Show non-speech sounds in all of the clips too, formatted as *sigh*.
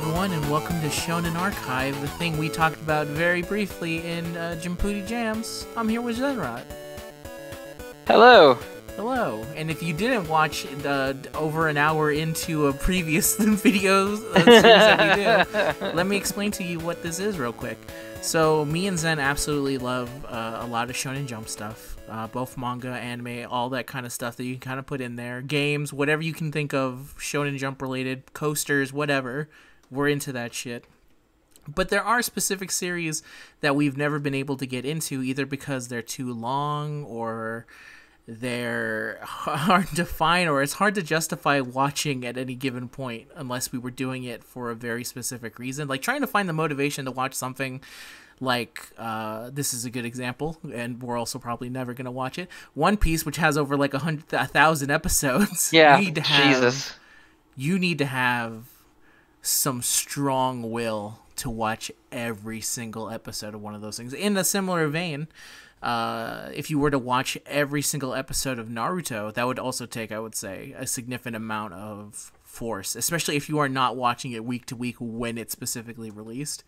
everyone, and welcome to Shonen Archive, the thing we talked about very briefly in uh, Jimpooty Jams. I'm here with Zenrot. Hello. Hello. And if you didn't watch uh, over an hour into a previous *laughs* video uh, series that we do, *laughs* let me explain to you what this is real quick. So, me and Zen absolutely love uh, a lot of Shonen Jump stuff, uh, both manga, anime, all that kind of stuff that you can kind of put in there. Games, whatever you can think of, Shonen Jump related, coasters, whatever. We're into that shit. But there are specific series that we've never been able to get into, either because they're too long or they're *laughs* hard to find or it's hard to justify watching at any given point unless we were doing it for a very specific reason. Like trying to find the motivation to watch something like uh, this is a good example and we're also probably never going to watch it. One piece which has over like a hundred a thousand episodes. *laughs* Yeah you need to have, jesus. you need to have some strong will to watch every single episode of one of those things in a similar vein uh, if you were to watch every single episode of Naruto, that would also take, I would say, a significant amount of force, especially if you are not watching it week to week when it's specifically released.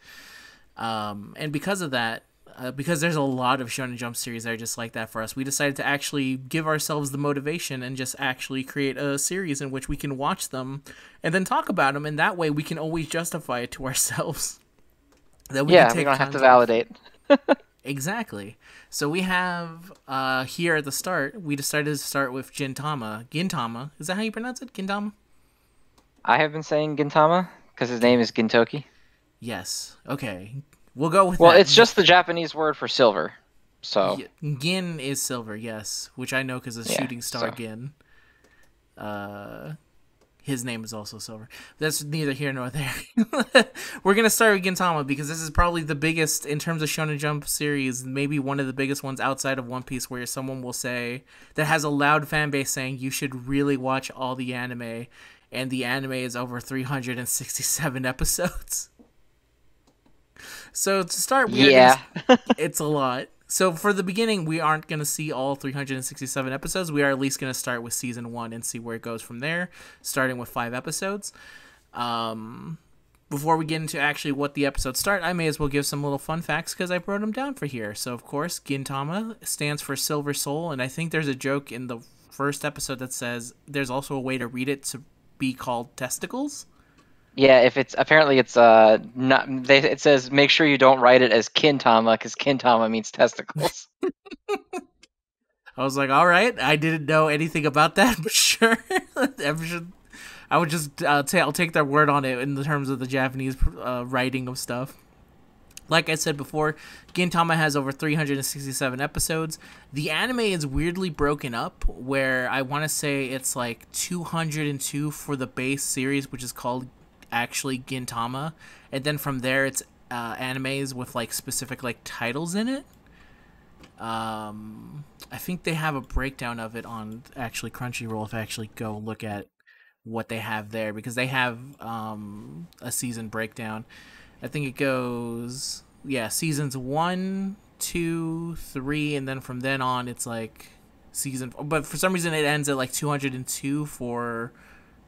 Um, and because of that, uh, because there's a lot of Shonen Jump series that are just like that for us, we decided to actually give ourselves the motivation and just actually create a series in which we can watch them and then talk about them, and that way we can always justify it to *laughs* ourselves. That we yeah, we don't have to validate. exactly. So we have uh, here at the start, we decided to start with Gintama. Gintama, is that how you pronounce it? Gintama? I have been saying Gintama because his name is Gintoki. Yes. Okay. We'll go with well, that. it's just the Japanese word for silver. So Gin is silver, yes, which I know because of yeah, Shooting Star so. Gin. Uh, his name is also Silver. That's neither here nor there. *laughs* We're gonna start with Gintama because this is probably the biggest in terms of Shonen Jump series, maybe one of the biggest ones outside of One Piece, where someone will say that has a loud fan base saying you should really watch all the anime, and the anime is over 367 *laughs* episodes. So to start, yeah, *laughs* it's a lot. So for the beginning, we aren't going to see all 367 episodes. We are at least going to start with season one and see where it goes from there, starting with five episodes. Um, before we get into actually what the episodes start, I may as well give some little fun facts because I wrote them down for here. So of course, Gintama stands for Silver Soul, and I think there's a joke in the first episode that says there's also a way to read it to be called testicles. Yeah, if it's apparently it's uh not they it says make sure you don't write it as Kintama because Kintama means testicles. *laughs* I was like, all right, I didn't know anything about that, *laughs* but sure. I would just uh, t- I'll take their word on it in the terms of the Japanese uh, writing of stuff. Like I said before, Gintama has over 367 episodes. The anime is weirdly broken up, where I want to say it's like 202 for the base series, which is called actually Gintama, and then from there it's uh, animes with like specific like titles in it. Um, I think they have a breakdown of it on actually Crunchyroll. If I actually go look at what they have there, because they have um, a season breakdown. I think it goes yeah seasons one, two, three, and then from then on it's like season. But for some reason it ends at like two hundred and two for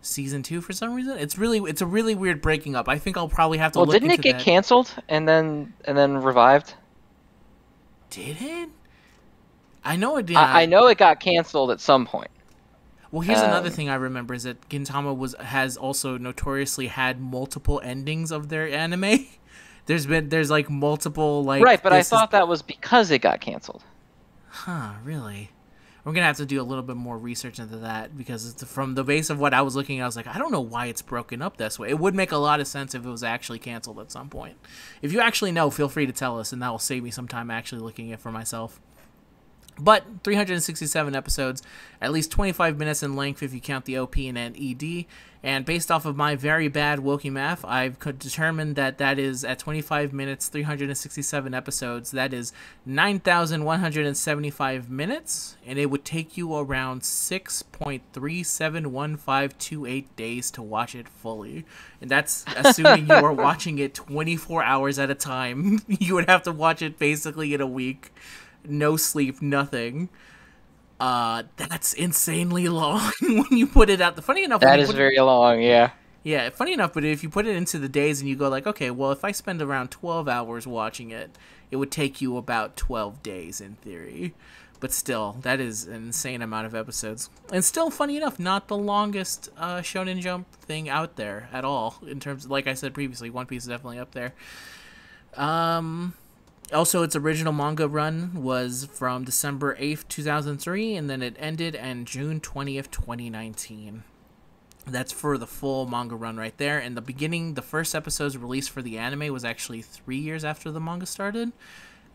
season two for some reason. It's really it's a really weird breaking up. I think I'll probably have to. Well, didn't it get that. canceled and then and then revived? Did it? I know it did. I, I know it got canceled at some point. Well, here's um, another thing I remember is that Gintama was has also notoriously had multiple endings of their anime. *laughs* there's been there's like multiple like right, but I thought is... that was because it got canceled. Huh? Really? We're gonna have to do a little bit more research into that because from the base of what I was looking at, I was like, I don't know why it's broken up this way. It would make a lot of sense if it was actually canceled at some point. If you actually know, feel free to tell us, and that will save me some time actually looking it for myself. But 367 episodes, at least 25 minutes in length if you count the OP and ED. And based off of my very bad Wokey math, I've determined that that is at 25 minutes, 367 episodes. That is 9,175 minutes, and it would take you around 6.371528 days to watch it fully. And that's *laughs* assuming you are watching it 24 hours at a time. *laughs* you would have to watch it basically in a week no sleep, nothing. Uh, that's insanely *laughs* long when you put it out. The funny enough, that is very it, long. Yeah. Yeah, funny enough, but if you put it into the days and you go like, okay, well, if I spend around 12 hours watching it, it would take you about 12 days in theory. But still, that is an insane amount of episodes. And still, funny enough, not the longest uh, Shonen Jump thing out there at all. In terms, of, like I said previously, One Piece is definitely up there. Um, also, its original manga run was from December 8th, 2003, and then it ended on June 20th, 2019. That's for the full manga run right there. And the beginning, the first episodes released for the anime was actually three years after the manga started.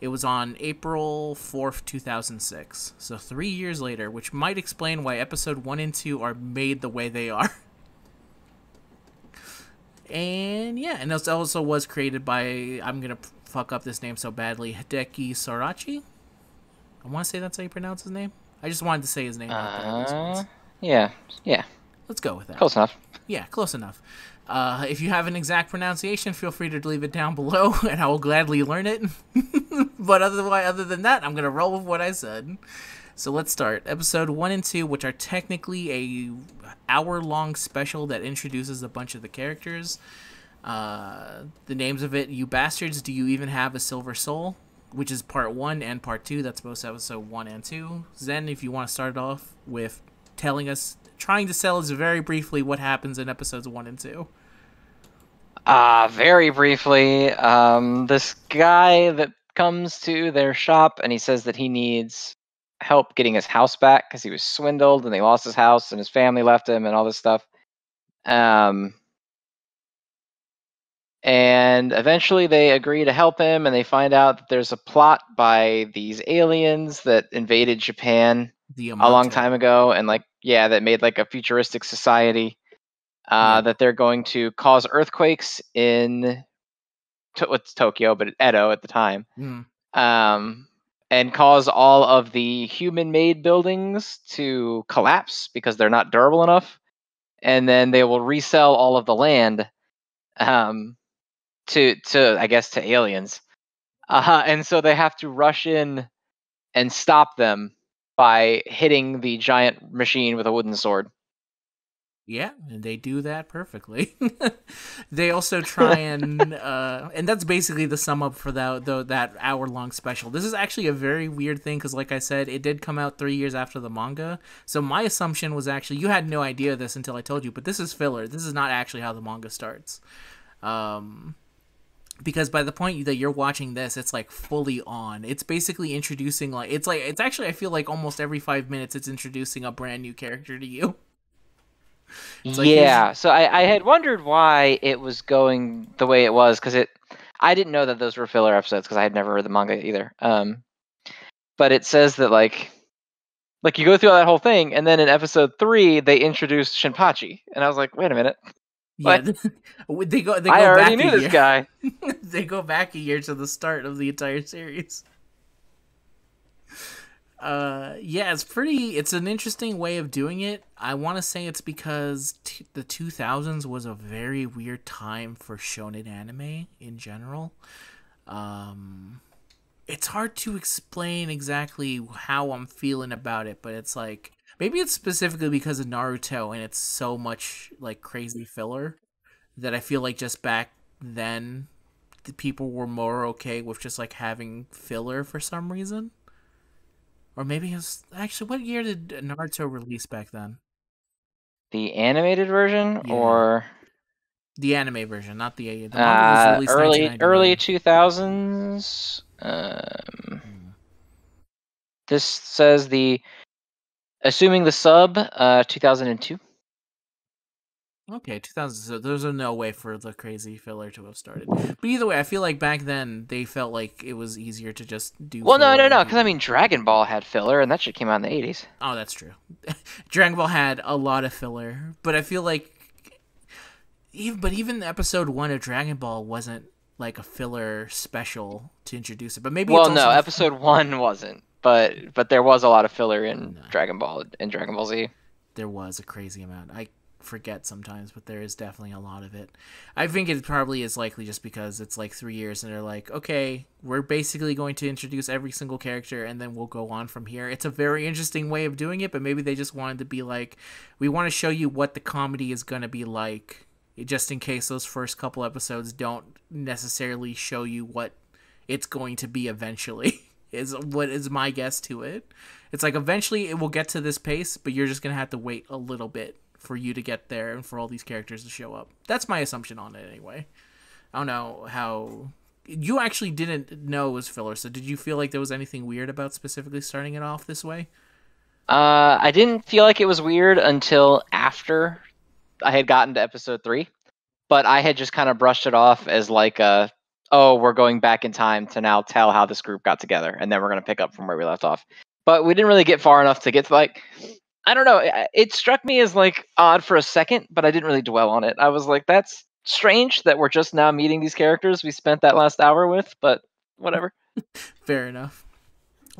It was on April 4th, 2006. So three years later, which might explain why episode 1 and 2 are made the way they are. *laughs* And yeah, and this also was created by, I'm going to fuck up this name so badly, Hideki Sorachi? I want to say that's how you pronounce his name. I just wanted to say his name. Uh, yeah, yeah. Let's go with that. Close enough. Yeah, close enough. Uh, if you have an exact pronunciation, feel free to leave it down below, *laughs* and I will gladly learn it. *laughs* but otherwise, other than that, I'm gonna roll with what I said. So let's start episode one and two, which are technically a hour-long special that introduces a bunch of the characters. Uh, the names of it: "You bastards, do you even have a silver soul?" Which is part one and part two. That's both episode one and two. Zen, if you want to start off with telling us trying to sell us very briefly what happens in episodes one and two. Uh, very briefly, um, this guy that comes to their shop and he says that he needs help getting his house back because he was swindled and they lost his house and his family left him and all this stuff. Um, and eventually they agree to help him and they find out that there's a plot by these aliens that invaded Japan a long time ago and like yeah that made like a futuristic society uh, yeah. that they're going to cause earthquakes in to- what's Tokyo but Edo at the time mm. um, and cause all of the human made buildings to collapse because they're not durable enough and then they will resell all of the land um, to to I guess to aliens uh, and so they have to rush in and stop them by hitting the giant machine with a wooden sword. Yeah, and they do that perfectly. *laughs* they also try *laughs* and uh, and that's basically the sum up for that the, that hour long special. This is actually a very weird thing because, like I said, it did come out three years after the manga. So my assumption was actually you had no idea this until I told you, but this is filler. This is not actually how the manga starts. Um, because by the point that you're watching this it's like fully on. It's basically introducing like it's like it's actually i feel like almost every five minutes it's introducing a brand new character to you. *laughs* Like yeah so I, I had wondered why it was going the way it was because it i didn't know that those were filler episodes because i had never read the manga either um but it says that like like you go through that whole thing and then in episode three they introduced shinpachi and i was like wait a minute yeah, *laughs* they go. They go I already back knew this year. guy. *laughs* they go back a year to the start of the entire series. Uh, yeah, it's pretty. It's an interesting way of doing it. I want to say it's because t- the 2000s was a very weird time for shonen anime in general. Um, it's hard to explain exactly how I'm feeling about it, but it's like maybe it's specifically because of Naruto and it's so much like crazy filler that I feel like just back then the people were more okay with just like having filler for some reason. Or maybe it's actually what year did Naruto release back then? The animated version yeah. or the anime version, not the, the uh, early early two thousands. Um, hmm. This says the assuming the sub uh, two thousand and two. Okay, 2000. So there's no way for the crazy filler to have started. But either way, I feel like back then they felt like it was easier to just do. Well, no, no, no, because I mean, Dragon Ball had filler, and that shit came out in the 80s. Oh, that's true. *laughs* Dragon Ball had a lot of filler, but I feel like, even but even episode one of Dragon Ball wasn't like a filler special to introduce it. But maybe well, no, episode one wasn't, but but there was a lot of filler in no. Dragon Ball and Dragon Ball Z. There was a crazy amount. I forget sometimes, but there is definitely a lot of it. I think it probably is likely just because it's like three years and they're like, okay, we're basically going to introduce every single character and then we'll go on from here. It's a very interesting way of doing it, but maybe they just wanted to be like, we want to show you what the comedy is going to be like just in case those first couple episodes don't necessarily show you what it's going to be eventually. *laughs* Is what is my guess to it. It's like eventually it will get to this pace, but you're just gonna have to wait a little bit for you to get there and for all these characters to show up. That's my assumption on it anyway. I don't know how you actually didn't know it was filler, so did you feel like there was anything weird about specifically starting it off this way? Uh, I didn't feel like it was weird until after I had gotten to episode three, but I had just kind of brushed it off as like a, oh, we're going back in time to now tell how this group got together, and then we're gonna pick up from where we left off. But we didn't really get far enough to get to like, I don't know. It struck me as like odd for a second, but I didn't really dwell on it. I was like, that's strange that we're just now meeting these characters we spent that last hour with, but whatever. *laughs* Fair enough.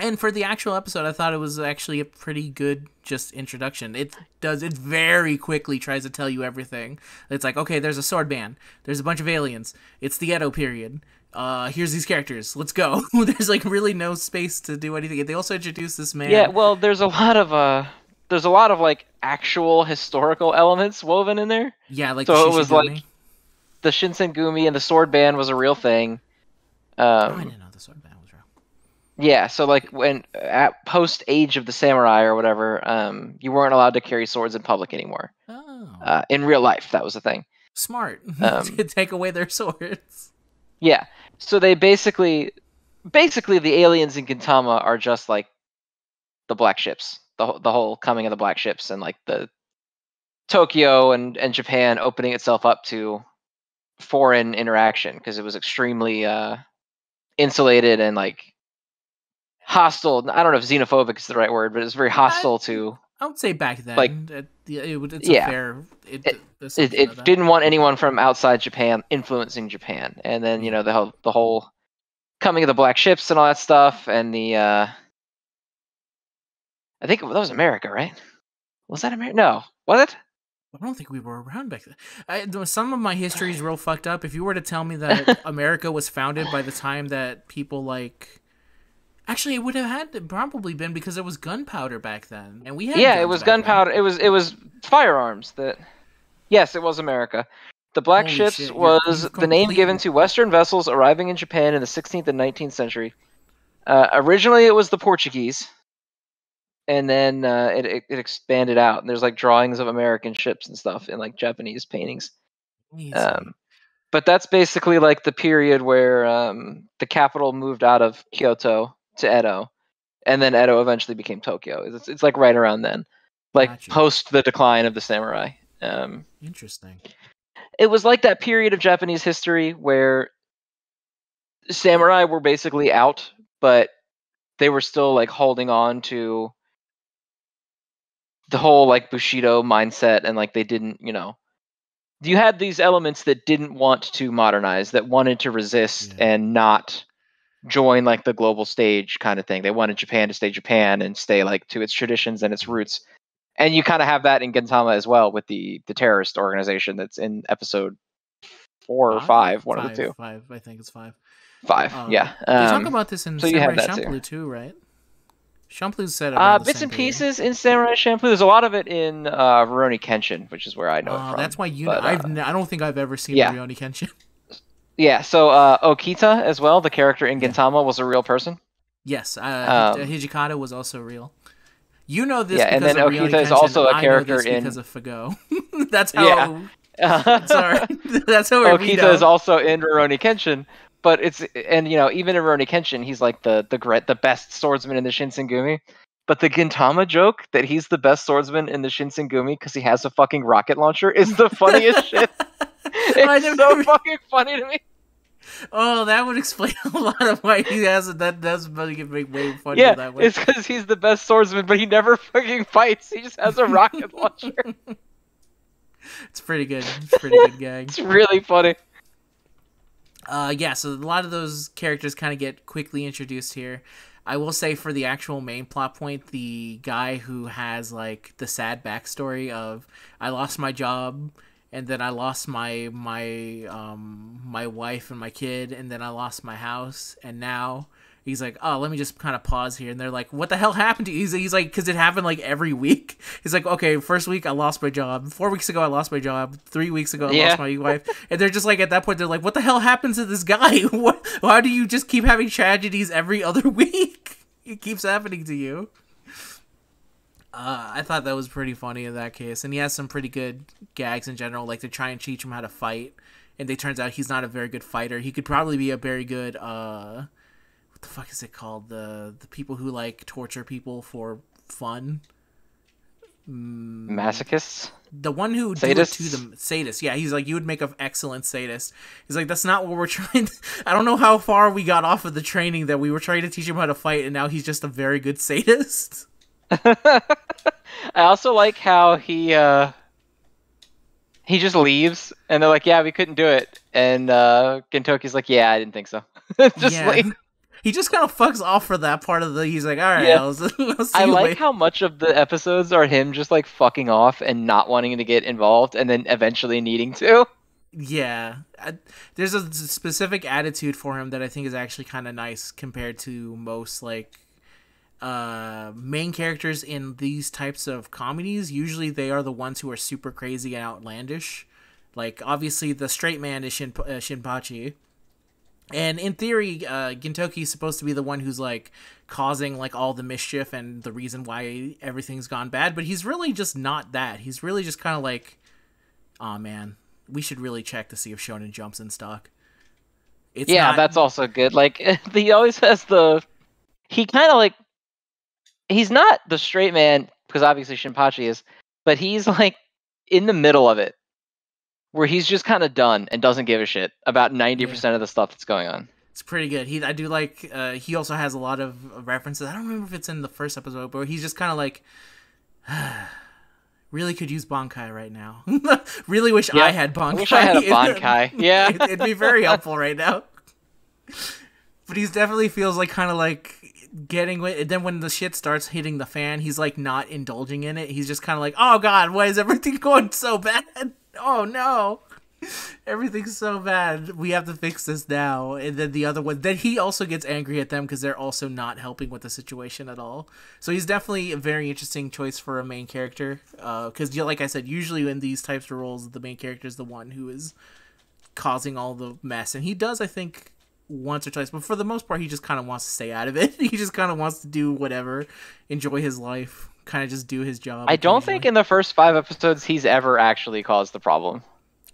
And for the actual episode, I thought it was actually a pretty good just introduction. It does it very quickly tries to tell you everything. It's like, okay, there's a sword band. There's a bunch of aliens. It's the Edo period. Uh, here's these characters. Let's go. *laughs* there's like really no space to do anything. They also introduce this man. Yeah, well, there's a lot of uh there's a lot of like actual historical elements woven in there. Yeah, like so it was like the Shinsengumi and the sword band was a real thing. Um, oh, I didn't know the sword band was real. Yeah, so like when at post age of the samurai or whatever, um, you weren't allowed to carry swords in public anymore. Oh. Uh, in real life, that was the thing. Smart *laughs* um, to take away their swords. Yeah, so they basically, basically, the aliens in Gintama are just like the black ships, the the whole coming of the black ships, and like the Tokyo and and Japan opening itself up to foreign interaction because it was extremely uh, insulated and like hostile. I don't know if xenophobic is the right word, but it's very hostile I, to. I would say back then, like it, it, it's yeah, fair. It, it, it, it didn't want anyone from outside Japan influencing Japan, and then you know the whole the whole coming of the black ships and all that stuff, and the. uh I think that was America, right? Was that America? No, was it? I don't think we were around back then. I, some of my history is real fucked up. If you were to tell me that *laughs* America was founded by the time that people like, actually, it would have had to probably been because it was gunpowder back then, and we had yeah, it was gunpowder. It was it was firearms that. Yes, it was America. The Black Holy Ships shit, was the name given to Western vessels arriving in Japan in the 16th and 19th century. Uh, originally, it was the Portuguese and then uh, it, it, it expanded out and there's like drawings of american ships and stuff in like japanese paintings um, but that's basically like the period where um, the capital moved out of kyoto to edo and then edo eventually became tokyo it's, it's like right around then like gotcha. post the decline of the samurai um, interesting it was like that period of japanese history where samurai were basically out but they were still like holding on to the whole like Bushido mindset and like they didn't, you know, you had these elements that didn't want to modernize, that wanted to resist yeah. and not join like the global stage kind of thing. They wanted Japan to stay Japan and stay like to its traditions and its roots. And you kind of have that in Gintama as well with the the terrorist organization that's in episode four or five, one five, of the two. Five, I think it's five. Five, um, yeah. Um, they talk about this in so Samurai Champloo too. too, right? Champloo said uh, bits and pieces in Samurai Champloo. There's a lot of it in uh, Rurouni Kenshin, which is where I know uh, it from. That's why you. But, know, I've. Uh, I don't think I've ever seen yeah. Rurouni Kenshin. *laughs* Yeah. So uh, Okita as well, the character in Gintama, was a real person. Yes. Uh, um, Hijikata was also real. You know this. Yeah, and then Okita Kenshin. is also a character in because of Fago. *laughs* that's how. Yeah. *laughs* sorry. *laughs* that's how. Okita is also in Rurouni Kenshin but it's and you know even in Rurouni Kenshin, he's like the the great the best swordsman in the Shinsengumi. But the Gintama joke that he's the best swordsman in the Shinsengumi because he has a fucking rocket launcher is the funniest shit. It's so fucking funny to me. Oh, that would explain *laughs* a lot of why he has it. That does it make way funny yeah, that way. it's because he's the best swordsman, but he never fucking fights. He just has a rocket launcher. *laughs* It's pretty good. It's pretty good *laughs* gag. it's really funny. Uh, yeah, so a lot of those characters kind of get quickly introduced here. I will say for the actual main plot point, the guy who has like the sad backstory of I lost my job and then I lost my my um my wife and my kid and then I lost my house and now He's like, oh, let me just kind of pause here, and they're like, what the hell happened to *laughs* you? He's, he's like, because it happened like every week. He's like, okay, first week I lost my job, four weeks ago I lost my job, three weeks ago I Yeah. lost my wife, and they're just like at that point they're like, what the hell happens to this guy? *laughs* what? Why do you just keep having tragedies every other *laughs* week? It keeps happening to you. Uh, I thought that was pretty funny in that case, and he has some pretty good gags in general. Like they try and teach him how to fight, and it turns out he's not a very good fighter. He could probably be a very good uh, what the fuck is it called? The the people who like torture people for fun. Masochists. The one who Sadists? to them, sadist. Yeah, he's like you would make an excellent sadist. He's like that's not what we're *laughs* trying. To, I don't know how far we got off of the training that we were trying to teach him how to fight, and now he's just a very good sadist. *laughs* I also like how he uh he just leaves and they're like, "Yeah, we couldn't do it." And uh Gintoki's like, "Yeah, I didn't think so." *laughs* just Yeah. like *laughs* he just kind of fucks off for that part of the. He's like, all right, Yeah. I'll, I'll I like later." how much of the episodes are him just like fucking off and not wanting to get involved and then eventually needing to. Yeah, I, there's a specific attitude for him that I think is actually kind of nice compared to most like uh main characters in these types of comedies. Usually, they are the ones who are super crazy and outlandish. Like obviously, the straight man is Shin, uh, Shinpachi. And in theory, uh, Gintoki is supposed to be the one who's like causing like all the mischief and the reason why everything's gone bad. But he's really just not that. He's really just kind of like, oh man, we should really check to see if Shonen Jump's in stock. It's yeah, not- that's also good. Like *laughs* he always has the he kind of like he's not the straight man because obviously Shinpachi is, but he's like in the middle of it where he's just kind of done and doesn't give a shit about 90% of the stuff that's going on. It's pretty good. He, I do like. Uh, he also has a lot of references. I don't remember if it's in the first episode, but he's just kind of like, *sighs* really could use Bankai right now. *laughs* really wish Yeah, I had Bankai. wish I had a Bankai. *laughs* Yeah. It- it'd be very *laughs* helpful right now. But he definitely feels like kind of like getting with. And then when the shit starts hitting the fan, he's like not indulging in it. He's just kind of like, oh god, why is everything *laughs* going so bad? Oh no. Everything's so bad. We have to fix this now. And then the other one, then he also gets angry at them because they're also not helping with the situation at all. So he's definitely a very interesting choice for a main character. Uh, because, like I said, usually in these types of roles, the main character is the one who is causing all the mess. And he does, I think, once or twice. But for the most part, he just kind of wants to stay out of it. *laughs* he just kind of wants to do whatever, enjoy his life, kind of just do his job. I don't think in the first 5 episodes he's ever actually caused the problem.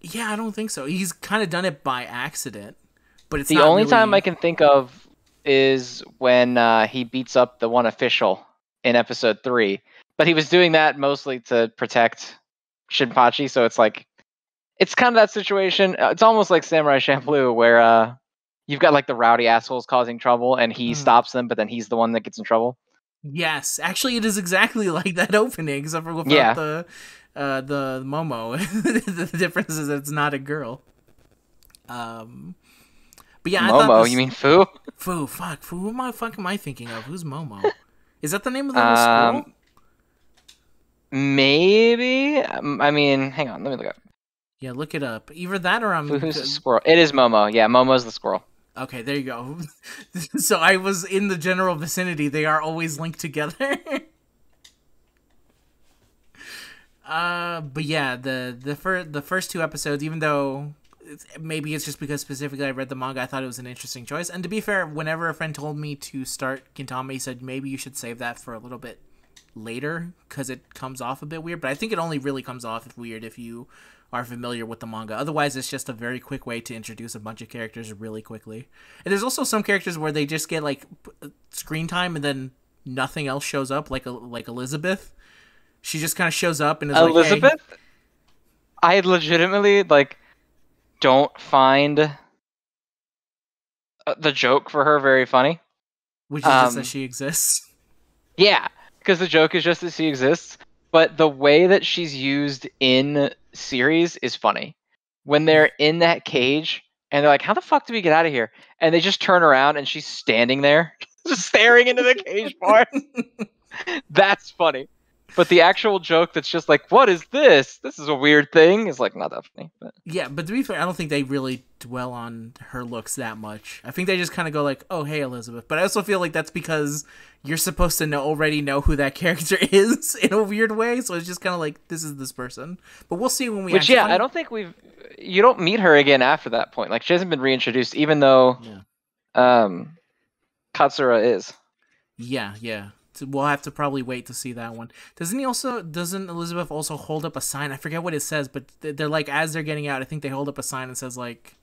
Yeah, I don't think so. He's kind of done it by accident, but it's The only really- time I can think of is when uh, he beats up the one official in episode three. But he was doing that mostly to protect Shinpachi, so it's like it's kind of that situation. uh, It's almost like Samurai Champloo, where uh, you've got like the rowdy assholes causing trouble, and he Hmm. stops them, but then he's the one that gets in trouble. Yes, actually, it is exactly *laughs* like that opening, except for without Yeah. the uh, the Momo. *laughs* the difference is it's not a girl. Um, but yeah, I Momo, this- you mean Fu? *laughs* Fu? Fuck, Fu. Who am I? Fuck, am I thinking of? Who's Momo? Is that the name of the Um, school? Maybe. Um, I mean, hang on, let me look up. Yeah, look it up. Either that or I'm. Who's the squirrel? It is Momo. Yeah, Momo's the squirrel. Okay, there you go. *laughs* so I was in the general vicinity. They are always linked together. *laughs* uh, but yeah, the the first the first two episodes, even though maybe it's just because specifically I read the manga, I thought it was an interesting choice. And to be fair, whenever a friend told me to start Gintama, he said maybe you should save that for a little bit later because it comes off a bit weird. But I think it only really comes off weird if you are familiar with the manga. Otherwise, it's just a very quick way to introduce a bunch of characters really quickly. And there's also some characters where they just get like p- screen time and then nothing else shows up, like like Elizabeth. She just kind of shows up and is like, "Hey." Elizabeth, I legitimately like don't find uh, the joke for her very funny. which is just um, that she exists. *laughs* Yeah, because the joke is just that she exists, but the way that she's used in series is funny. When mm. they're in that cage and they're like, "How the fuck do we get out of here?" and they just turn around and she's standing there, *laughs* just staring into the cage part. *laughs* That's funny. But the actual joke that's just like, "What is this? This is a weird thing," is like not that funny. But Yeah, but to be fair, I don't think they really dwell on her looks that much. I think they just kind of go like, "Oh, hey, Elizabeth," but I also feel like that's because you're supposed to know already know who that *laughs* character is in a weird way. So it's just kind of like, "This is this person." But we'll see when we. which, yeah, I don't think we've. You don't meet her again after that point. Like she hasn't been reintroduced, even though Yeah. um, Katsura is. Yeah, yeah. So we'll have to probably wait to see that one. Doesn't he also? Doesn't Elizabeth also hold up a sign? I forget what it says, but they're like as they're getting out. I think they hold up a sign and says like,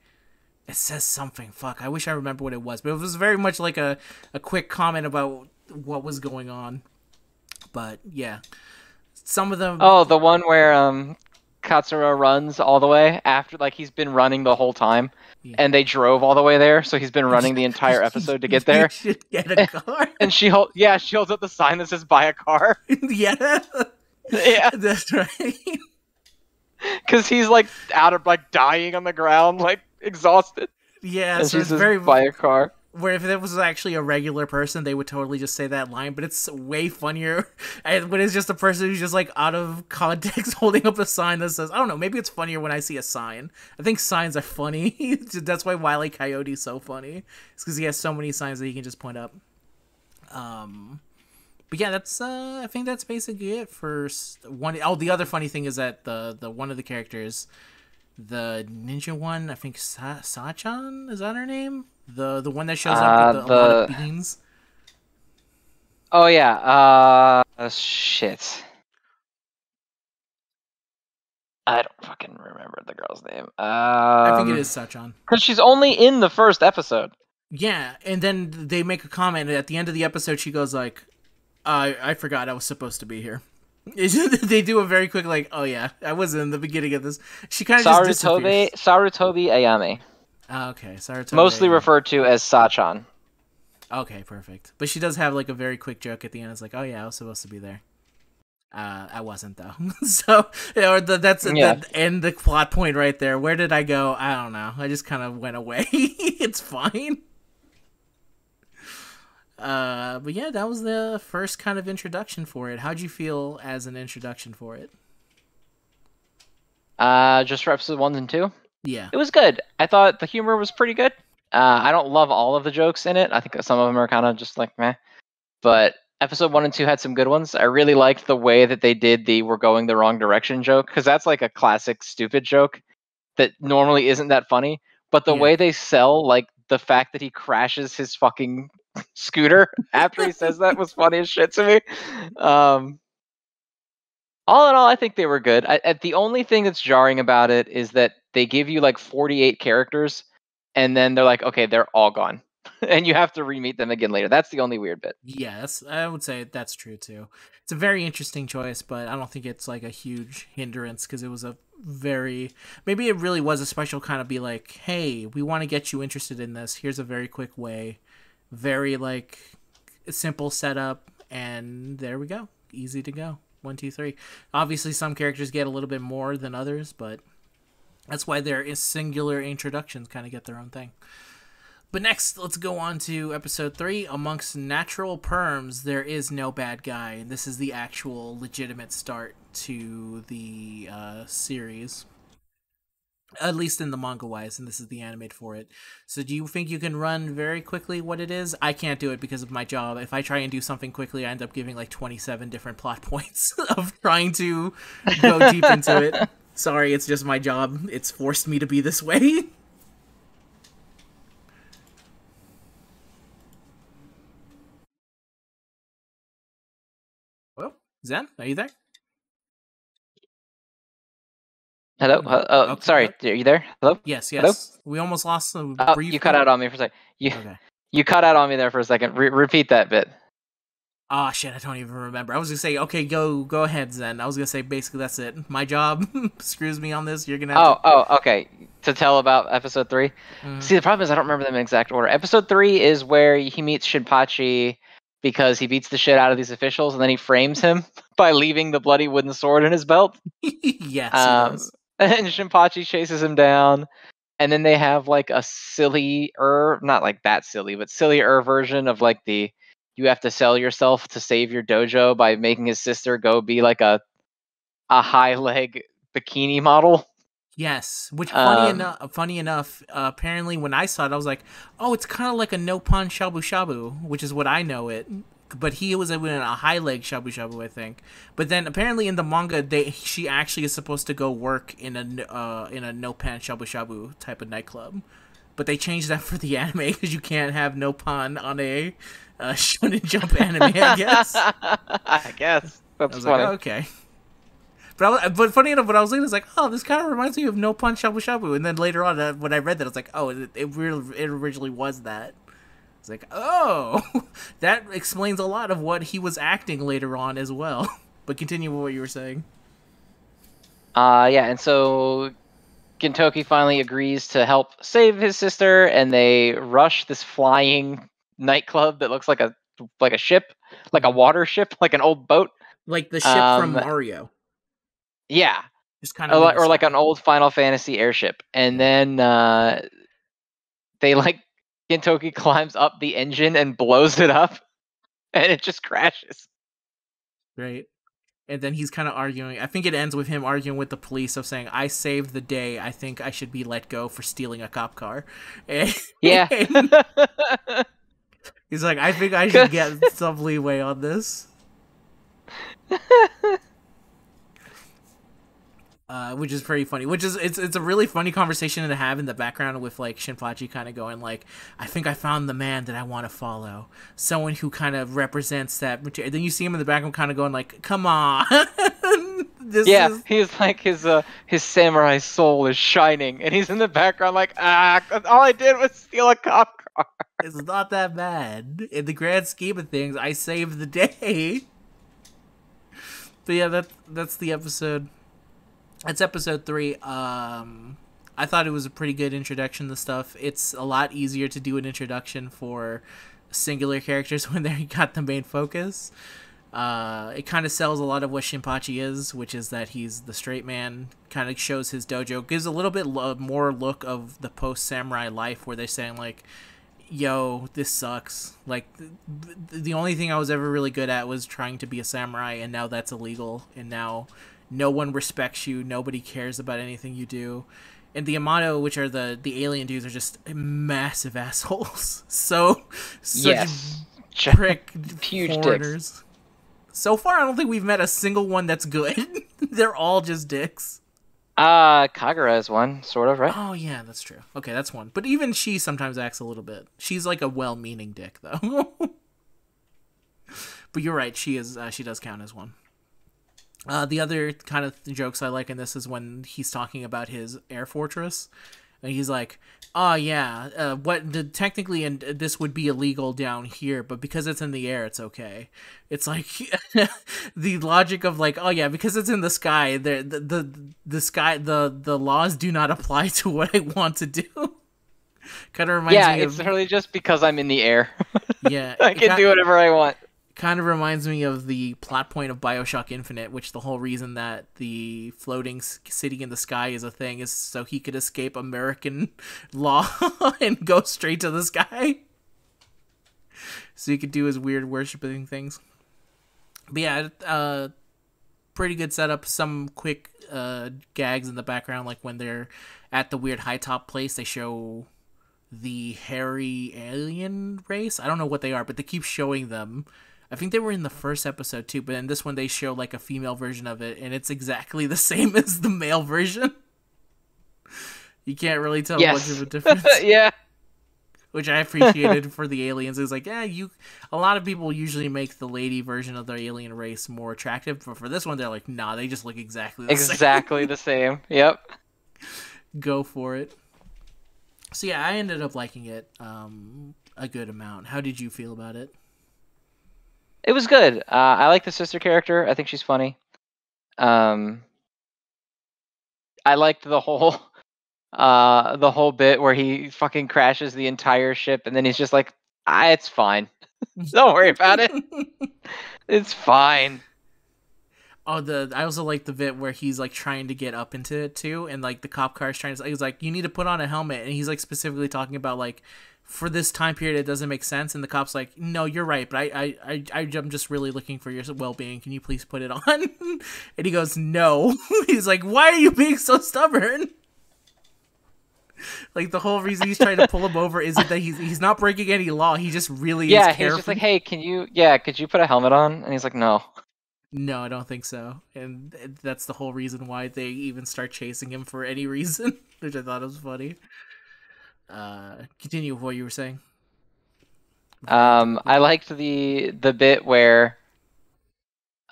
it says something. Fuck, I wish I remember what it was, but it was very much like a a quick comment about what was going on. But yeah, some of them. Oh, the one where um, Katsura runs all the way after, like he's been running the whole time, Yeah. and they drove all the way there, so he's been running the entire *laughs* episode to get there. *laughs* Should get a car. And she hold, yeah, she holds up the sign that says "Buy a car." *laughs* yeah, yeah, that's right. because he's like out of like dying on the ground, like exhausted, Yeah, and so it's very "Buy a car." Where if it was actually a regular person, they would totally just say that line, but it's way funnier *laughs* when it's just a person who's just like out of *laughs* context *laughs* holding up a sign that says, I don't know, maybe it's funnier when I see a sign. I think signs are funny. that's why Wiley Coyote's so funny. It's because he has so many signs that he can just point up. Um, but yeah, that's uh, I think that's basically it for one. Oh, the other funny thing is that the the one of the characters, the ninja one, I think Sa- Sachan is that her name? The the one that shows up with Uh, the, a lot of beans. Oh yeah, uh, shit. I don't fucking remember the girl's name. Um, I think it is Sachan. because she's only in the first episode. Yeah, and then they make a comment at the end of the episode. She goes like, "I I forgot I was supposed to be here." *laughs* They do a very quick like, "Oh yeah, I wasn't in the beginning of this." She kind of Sarutobi. Sarutobi Ayame, Ah, okay, Sarutobi. mostly referred to as Sachan. Okay, perfect. But she does have like a very quick joke at the end. It's like, "Oh yeah, I was supposed to be there." Uh, I wasn't though. *laughs* so, yeah, or the, that's Yeah. the end the plot point right there. Where did I go? I don't know. I just kind of went away. *laughs* it's fine. Uh, but yeah, that was the first kind of introduction for it. How'd you feel as an introduction for it? Uh, just for episode one and two. Yeah, It was good. I thought the humor was pretty good. Uh, I don't love all of the jokes in it. I think some of them are kind of just like meh. But episode one and two had some good ones. I really liked the way that they did the "we're going the wrong direction" joke because that's like a classic stupid joke that normally isn't that funny. But the Yeah. way they sell like the fact that he crashes his fucking *laughs* scooter after he says that was funny as shit to me. Um, all in all, I think they were good. I, I, the only thing that's jarring about it is that they give you like 48 characters, and then they're like, okay, they're all gone, *laughs* and you have to re-meet them again later. That's the only weird bit. Yes, I would say that's true too. It's a very interesting choice, but I don't think it's like a huge hindrance because it was a very maybe it really was a special kind of be like, hey, we want to get you interested in this. Here's a very quick way, very like simple setup, and there we go, easy to go. One, two, three. Obviously, some characters get a little bit more than others, but that's why their singular introductions kind of get their own thing. But next, let's go on to episode three. Amongst natural perms, there is no bad guy. And this is the actual legitimate start to the uh, series. At least in the manga wise, and this is the anime for it. So, do you think you can run very quickly what it is? I can't do it because of my job. If I try and do something quickly, I end up giving like 27 different plot *laughs* points of trying to go deep into it. *laughs* Sorry, it's just my job. It's forced me to be this way. *laughs* Well, Zen, are you there? Hello. Uh, oh, Okay. sorry. Are you there? Hello. Yes, Hello? yes. We almost lost the Oh, brief. you cut out on me for a second. You Okay. you cut out on me there for a second. Re- repeat that bit. Ah, shit, I don't even remember. I was gonna say, okay, go, go ahead, Zen. I was gonna say, basically, that's it. *laughs* My job *laughs* screws me on this. You're gonna. Oh, oh, okay. To tell about episode three. to... Mhm. See, the problem is I don't remember them in exact order. Episode three is where he meets Shinpachi because he beats the shit out of these officials, and then he frames him *laughs* by leaving the bloody wooden sword in his belt. yes, Um. *laughs* and Shinpachi chases him down, and then they have like a silly er, not like that silly, but sillier version of like the you have to sell yourself to save your dojo by making his sister go be like a a high leg bikini model. Yes, which funny Um, enough, funny enough, uh, apparently when I saw it, I was like, "Oh, it's kind of like a no pan shabu shabu," which is what I know it. But he was in a high leg shabu shabu, I think. But then apparently in the manga, they she actually is supposed to go work in a uh, in a no pan shabu shabu type of nightclub. But they changed that for the *laughs* anime because you can't have no pan on a uh, *laughs* Shonen Jump anime. I guess. I *laughs* I guess that's was funny. like, oh, okay. But I, was- but funny enough, when I was looking, I was like, oh, this kind of reminds me of No Pan Shabu Shabu. And then later on, uh, when I read that, I was like, oh, it, it really it originally was that. It's like, oh, *laughs* that explains a lot of what he was acting later on as well. *laughs* But continue with what you were saying. Uh, yeah, and so Gintoki finally agrees to help save his sister, and they rush this flying nightclub that looks like a like a ship, like a water ship, *laughs* like an old boat. Like the ship from Um, Mario. Yeah, Just kind of li- or like an old Final Fantasy airship, and then uh, they like Gintoki climbs up the engine and blows it up, *laughs* and it just crashes. right? And then he's kind of arguing. I think it ends with him arguing with the police of saying, "I saved the day. I think I should be let go for stealing a cop car." *laughs* And Yeah. *laughs* he's like, "I think I should get some leeway on this." Uh, which is pretty funny. Which is it's it's a really funny conversation to have in the background with like Shinpachi kind of going like, "I think I found the man that I want to follow, someone who kind of represents that." mater-" Then you see him in the background, kind of going like, "Come on, *laughs* this yeah, is he's like his uh his samurai soul is shining, and he's in the background like ah, all I did was steal a cop car. *laughs* it's not that bad in the grand scheme of things. I saved the day." *laughs* But yeah, that that's the episode. That's episode three. Um, I thought it was a pretty good introduction to stuff. It's a lot easier to do an introduction for singular characters *laughs* when they got the main focus. Uh, it kind of sells a lot of what Shinpachi is, which is that he's the straight man. Kind of shows his dojo, gives a little bit lo- more look of the post samurai life, where they're saying like, "Yo, this sucks." Like, th- th- the only thing I was ever really good at was trying to be a samurai, and now that's illegal, and now no one respects you nobody cares about anything you do and the Amanto, which are the the alien dudes, are just massive *laughs* assholes. So such yes, prick *laughs* Huge dicks. So far, I don't think we've met a single one that's good. *laughs* They're all just dicks. Uh, Kagura is one, sort of, right? Oh yeah, that's true. Okay, that's one. But even she sometimes acts a little bit. She's like a well-meaning dick, though. but you're right. She is. Uh, she does count as one. Uh, the other kind of jokes I like in this is when he's talking about his air fortress, and he's like, "Oh yeah, uh, what the, technically, and this would be illegal down here, but because it's in the air, it's okay." It's like *laughs* the logic of like, "Oh yeah, because it's in the sky, the the the, the sky, the the laws do not apply to what I want to do." *laughs* kind of reminds yeah, me it's of really just because I'm in the air. *laughs* yeah, I can ki- do whatever I want. Kind of reminds me of the plot point of Bioshock Infinite, which the whole reason that the floating city in the sky is a thing is so he could escape American *laughs* law *laughs* and go straight to the sky. So he could do his weird worshiping things. But yeah, uh, pretty good setup. Some quick uh, gags in the background, like when they're at the weird high top place, they show the hairy alien race. I don't know what they are, but they keep showing them. I think they were in the first episode too, but in this one they show like a female version of it, and it's exactly the *laughs* same as the male version. You can't really tell Yes. much of a *laughs* difference, yeah. which I appreciated for the aliens. It's like, yeah, you. A lot of people usually make the lady version of the alien race more attractive, but for this one, they're like, nah, they just look exactly the same. Exactly the same. *laughs* Yep. Go for it. So yeah, I ended up liking it um, a good amount. How did you feel about it? It was good. Uh, I like the sister character. I think she's funny. Um, I liked the whole, *laughs* uh, the whole bit where he fucking crashes the entire ship, and then he's just like, ah, "It's fine. *laughs* Don't worry about it. *laughs* It's fine." Oh, the I also like the bit where he's like trying to get up into it too, and like the cop car is trying to. He's like, "You need to put on a helmet," and he's like specifically talking about like for this time period it doesn't make sense. And the cop's like no you're right but i i, I i'm just really looking for your well-being. Can you please put it on? *laughs* And he goes no. *laughs* He's like why are you being so stubborn? Like the whole reason he's trying to pull him over isn't that he's he's not breaking any law. He just really yeah is he's just like hey can you yeah could you put a helmet on? And he's like no. No i don't think so. And that's the whole reason why they even start chasing him for any reason *laughs* which i thought was funny uh, continue with what you were saying. Um, I liked the the bit where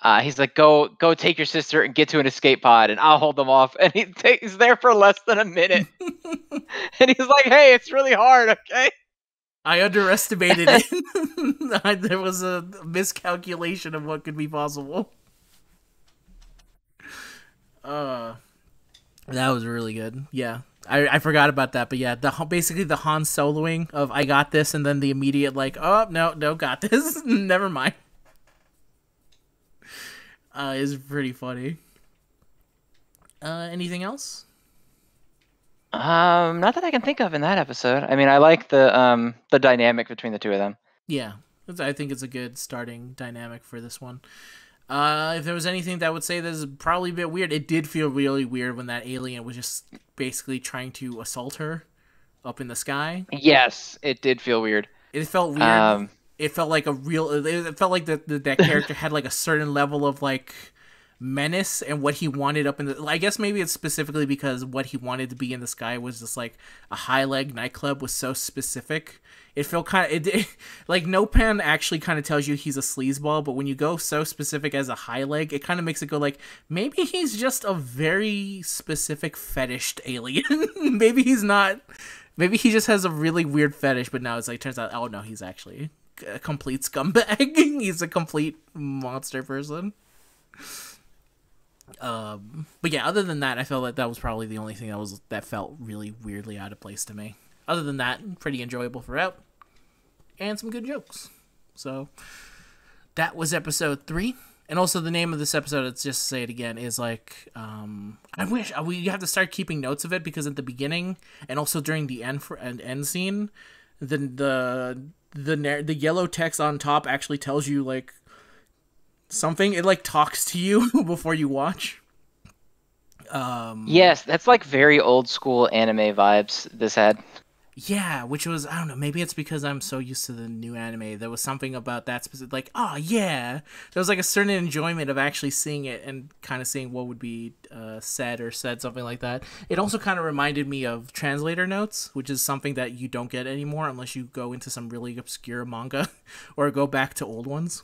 uh, he's like, "Go, go, take your sister and get to an escape pod, and I'll hold them off." *laughs* And he he's there for less than a minute, *laughs* *laughs* and he's like, "Hey, it's really hard, okay." I underestimated it. there was a miscalculation of what could be possible. Uh, that was really good. Yeah, I, I forgot about that, but yeah, the basically the Han soloing of "I got this" and then the immediate like, "Oh no, no, got this, *laughs* never mind," uh, is pretty funny. Uh, anything else? Um, not that I can think of in that episode. I mean, I like the um the dynamic between the two of them. Yeah, I think it's a good starting dynamic for this one. Uh, if there was anything that would say this is probably a bit weird, it did feel really weird when that alien was just basically trying to assault her up in the sky. Yes, it did feel weird. It felt weird. Um, it felt like a real. It felt like that that character had like a certain level of like menace and what he wanted up in the. I guess maybe it's specifically because what he wanted to be in the sky was just like a high leg nightclub was so specific it felt kind of it, it, *laughs* like No Pan actually kind of tells you he's a sleazeball, but when you go so specific as a high leg, it kind of makes it go like maybe he's just a very specific fetished alien. *laughs* maybe he's not. Maybe he just has a really weird fetish, but now it's like turns out oh no, he's actually a complete scumbag. *laughs* he's a complete monster person. Um, but yeah, other than that, I felt like that was probably the only thing that was that felt really weirdly out of place to me other than that, pretty enjoyable throughout, and some good jokes. So that was episode three. And also, the name of this episode, let's just say it again, is like, um, I wish uh, we have to start keeping notes of it because at the beginning and also during the end for an end scene, the the the the yellow text on top actually tells you like something. It like talks to you *laughs* before you watch. Um, yes, that's like very old school anime vibes. This had. Yeah, which was I don't know. Maybe it's because I'm so used to the new anime. There was something about that specific, like, oh yeah, there was like a certain enjoyment of actually seeing it and kind of seeing what would be uh, said or said, something like that. It also kind of reminded me of translator notes, which is something that you don't get anymore unless you go into some really obscure manga *laughs* or go back to old ones.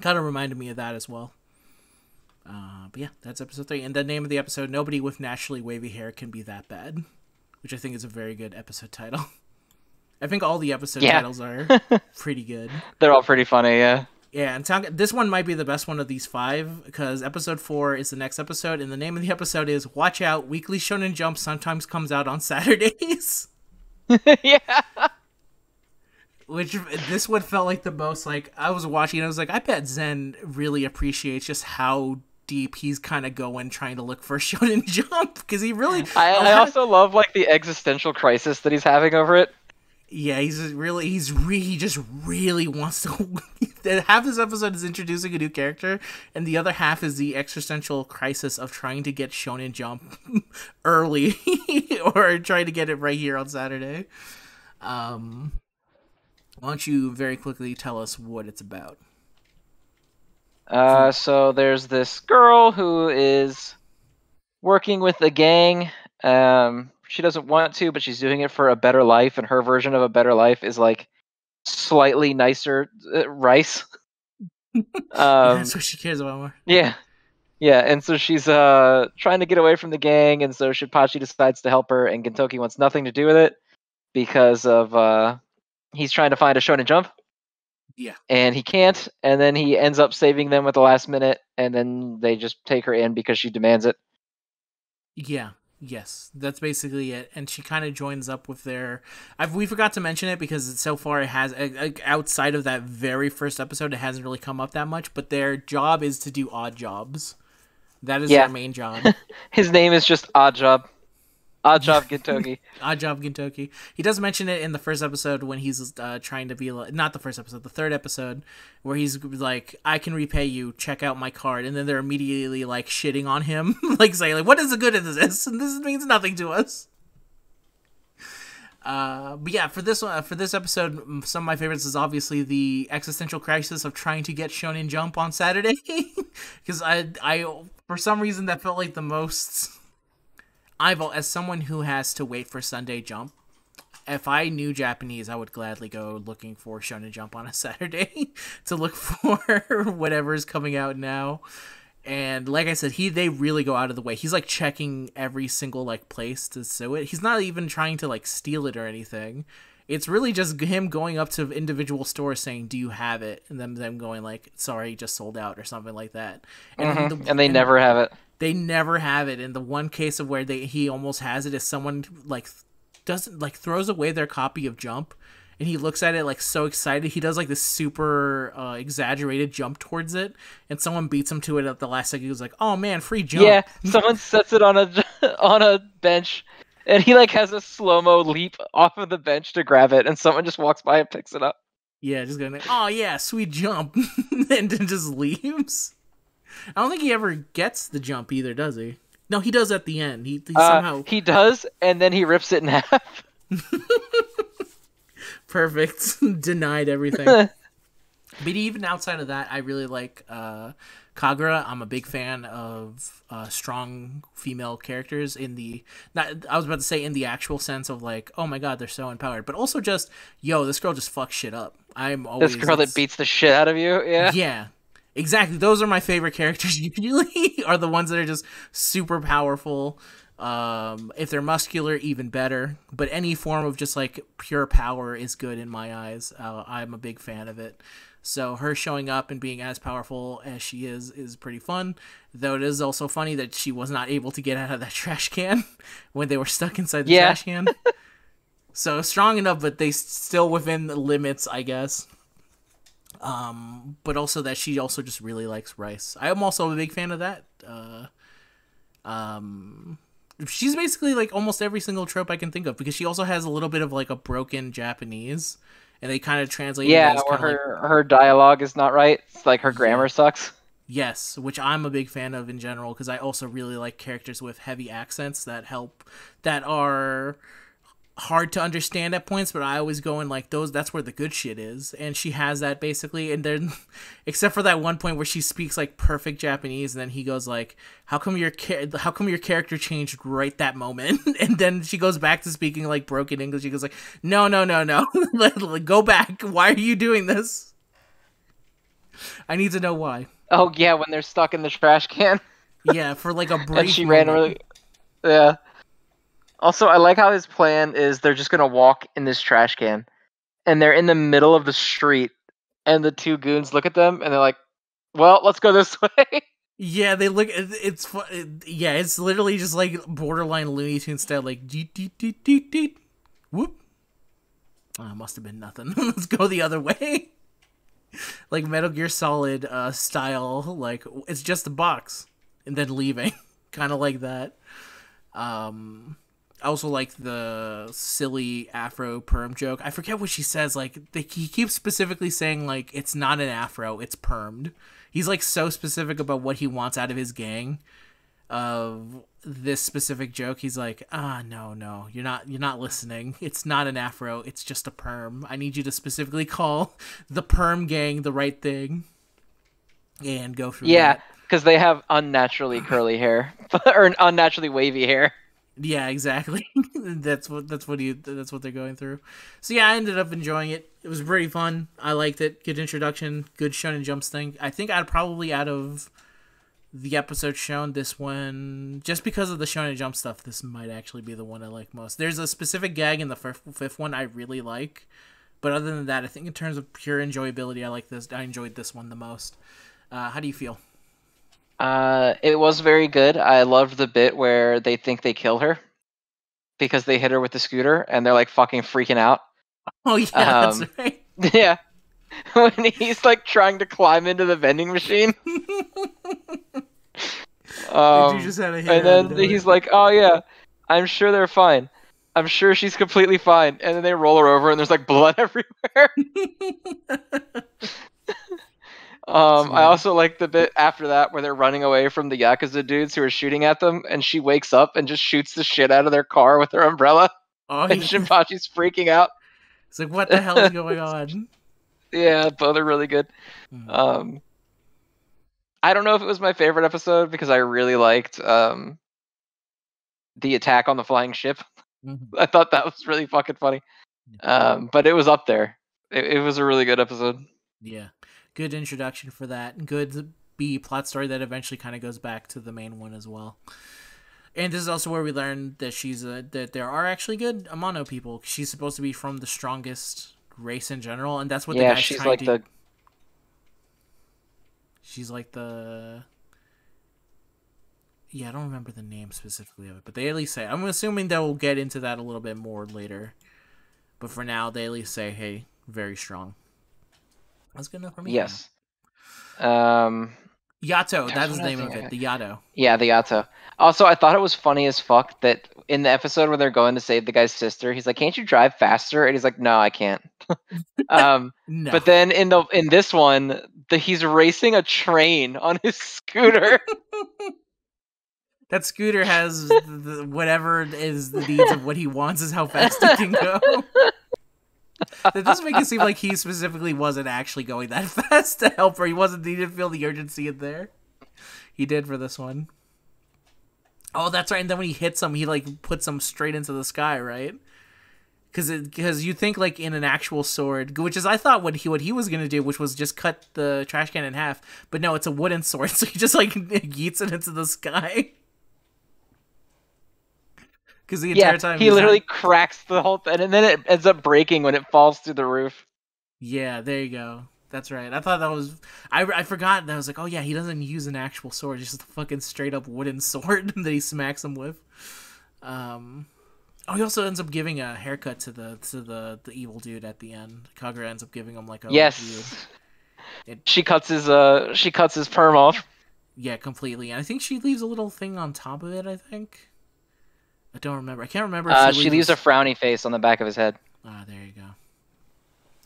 Kind of reminded me of that as well. Uh, but yeah, that's episode three. And the name of the episode: Nobody with naturally wavy hair can be that bad which I think is a very good episode title. *laughs* I think all the episode yeah. titles are *laughs* pretty good. They're all pretty funny, yeah. Yeah, and this one might be the best one of these five because episode four is the next episode, and the name of the episode is "Watch Out! Weekly Shonen Jump sometimes comes out on Saturdays." *laughs* yeah. Which this one felt like the most like I was watching. I was like, I bet Zen really appreciates just how deep he's kind of going trying to look for *laughs* Shonen Jump because he really. I, I *laughs* also love like the existential crisis that he's having over it. Yeah, he's really he's re- he just really wants to. *laughs* half this episode is introducing a new character, and the other half is the existential crisis of trying to get Shonen Jump early, or trying to get it right here on Saturday. Um, why don't you very quickly tell us what it's about? Uh, so there's this girl who is working with a gang. Um, she doesn't want to, but she's doing it for a better life, and her version of a better life is like slightly nicer uh, rice. *laughs* um, That's what she cares about more. Yeah, yeah, and so she's uh trying to get away from the gang, and so Shinpachi decides to help her, and Gintoki wants nothing to do with it because of uh he's trying to find a Shonen Jump. Yeah. And he can't, and then he ends up saving them at the last minute, and then they just take her in because she demands it. Yeah. Yes, that's basically it. And she kind of joins up with their. I've, we forgot to mention it because so far it has outside of that very first episode, it hasn't really come up that much. But their job is to do odd jobs. That is yeah. their main job. *laughs* His name is just Odd Job. *laughs* Odd job, Gintoki. Odd job, Gintoki. He does mention it in the first episode when he's uh, trying to be like, not the first episode, the third episode, where he's like, "I can repay you. Check out my card," and then they're immediately like shitting on him, *laughs* like saying, "Like, what is the good of this? And *laughs* this means nothing to us." Uh, but yeah, for this one, for this episode, some of my favorites is obviously the existential crisis of trying to get Shonen Jump on Saturday, because I, I, for some reason, that felt like the most. I've as someone who has to wait for Sunday Jump. If I knew Japanese, I would gladly go looking for Shonen Jump on a *laughs* Saturday to look for *laughs* whatever is coming out now and like I said, he they really go out of the way. He's like checking every single like place to sew it. He's not even trying to like steal it or anything. It's really just him going up to individual stores saying, "Do you have it?" and then them going like, "Sorry, just sold out" or something like that. And, mm-hmm. the, and they and never have it. They never have it. And the one case of where they he almost has it is someone like doesn't like throws away their copy of Jump and he looks at it like so excited. He does like this super uh, exaggerated jump towards it, and someone beats him to it at the last second. He was like, "Oh man, free jump!" Yeah, someone sets it on a *laughs* on a bench, and he like has a slow mo leap off of the bench to grab it, and someone just walks by and picks it up. Yeah, just going, like, "Oh yeah, sweet jump," *laughs* and then just leaves. I don't think he ever gets the jump either, does he? No, he does at the end. He, he uh, somehow he does, and then he rips it in *laughs* half. *laughs* Perfect. *laughs* Denied everything. but even outside of that, I really like uh, Kagura. I'm a big fan of uh, strong female characters in the not. I was about to say in the actual sense of like, oh my god, they're so empowered, but also just yo, this girl just fucks shit up. I'm always this girl that beats the shit out of you. Yeah. Yeah. Exactly. Those are my favorite characters. *laughs* Usually, are the ones that are just super powerful um, if they're muscular, even better. But any form of just like pure power is good in my eyes. Uh, I'm a big fan of it. So her showing up and being as powerful as she is is pretty fun. Though it is also funny that she was not able to get out of that *laughs* trash can when they were stuck inside the yeah. trash can. so strong enough, but they still within the limits, I guess. Um, but also that she also just really likes rice. I am also a big fan of that. Uh, um, she's basically like almost every single trope I can think of because she also has a little bit of like a broken Japanese, and they kind of translate. Yeah, or her like, her dialogue is not right. It's like her grammar sucks. Yes, which I'm a big fan of in general because I also really like characters with heavy accents that help that are hard to understand at points, but I always go in like those. That's where the good shit is, and she has that basically. And then, *laughs* except for that one point where she speaks like perfect Japanese, and then he goes like, "How come your how come your character changed right that moment?" *laughs* and then she goes back to speaking like broken English. She goes like, "No, no, no, no, *laughs* go back. Why are you doing this? I need to know why." Oh yeah, when they're stuck in the trash can. yeah, for like a brief. and she moment. ran really. Yeah. Also, I like how his plan is they're just gonna walk in this trash can, and they're in the middle of the street, and the two goons look at them and they're like, "Well, let's go this *laughs* way." Yeah, they look. It's yeah, it's literally just like borderline Looney Tunes style, like deet deet deet deet deet. Whoop. Oh, must have been nothing. *laughs* let's go the other way. *laughs* like Metal Gear Solid uh, style, like it's just a box and then leaving, kind of like that. Um, I also like the silly afro perm joke. I forget what she says. Like they, he keeps specifically saying like it's not an afro, it's permed. He's like so specific about what he wants out of his gang of this specific joke. He's like, "Ah, no, no. You're not you're not listening. It's not an afro, it's just a perm. I need you to specifically call the perm gang the right thing." And go through Yeah, cuz they have unnaturally curly hair *laughs* or unnaturally wavy hair. Yeah, exactly. *laughs* that's what that's what you that's what they're going through. So yeah, I ended up enjoying it. It was pretty fun. I liked it. Good introduction. Good Shonen Jumps thing. I think I'd probably out of the episode shown this one just because of the Shonen Jump stuff. This might actually be the one I like most. There's a specific gag in the fifth, fifth one I really like, but other than that, I think in terms of pure enjoyability, I like this. I enjoyed this one the most. Uh, how do you feel? Uh, it was very good. I loved the bit where they think they kill her because they hit her with the scooter and they're like fucking freaking out. Oh yeah, um, that's right. *laughs* Yeah. *laughs* when he's like trying to climb into the vending machine. *laughs* um, and then he's like, "Oh yeah, I'm sure they're fine. I'm sure she's completely fine. And then they roll her over and there's like blood everywhere. Um, I also like the bit after that where they're running away from the Yakuza dudes who are shooting at them and she wakes up and just shoots the shit out of their car with her umbrella. oh, *laughs* And yeah. Shinpachi's freaking out. it's like what the hell is going *laughs* on? Yeah, both are really good. Mhm. Um, I don't know if it was my favorite episode because I really liked um, the attack on the flying ship. Mhm. *laughs* I thought that was really fucking funny. Um, but it was up there. It, it was a really good episode. Yeah, good introduction for that. Good B plot story that eventually kind of goes back to the main one as well. And this is also where we learn that she's a, that there are actually good Amanto people. She's supposed to be from the strongest race in general, and that's what the yeah, guy's she's trying like to. the She's like the. Yeah, I don't remember the name specifically of it, but they at least say. I'm assuming they'll get into that a little bit more later. But for now, they at least say, "Hey, very strong." That's good enough for me. yes. Um, Yato. That's the name of it. The Yato. yeah, the Yato. Also, I thought it was funny as fuck that in the episode where they're going to save the guy's sister, he's like, "Can't you drive faster?" And he's like, "No, I can't." *laughs* um, No. But then in the in this one, the, he's racing a train on his scooter. *laughs* that scooter has the, whatever is the needs of what he wants is how fast it can go. *laughs* that doesn't make it seem like he specifically wasn't actually going that *laughs* fast to help her. He wasn't. He didn't feel the urgency in there. He did for this one. Oh, that's right. And then when he hits him, he like puts him straight into the sky, right? Because because you think like in an actual sword, which is I thought what he what he was gonna do, which was just cut the trash can in half. But no, it's a wooden sword, *laughs* so he just like *laughs* yeets it into the sky. Because the entire yeah, time he he's not- literally cracks the whole thing, and then it ends up breaking when it falls through the roof. Yeah, there you go. That's right. I thought that was. I, I forgot that I was like, oh yeah, he doesn't use an actual sword, just a fucking straight up wooden *laughs* sword *laughs* that he smacks him with. Um, oh, he also ends up giving a haircut to the to the the evil dude at the end. Kagura ends up giving him like a yes, It- *laughs* she cuts his uh she cuts his perm off. yeah, completely. And I think she leaves a little thing on top of it. I think. I don't remember. I can't remember. If Uh, she leaves a frowny face on the back of his head. Ah, there you go.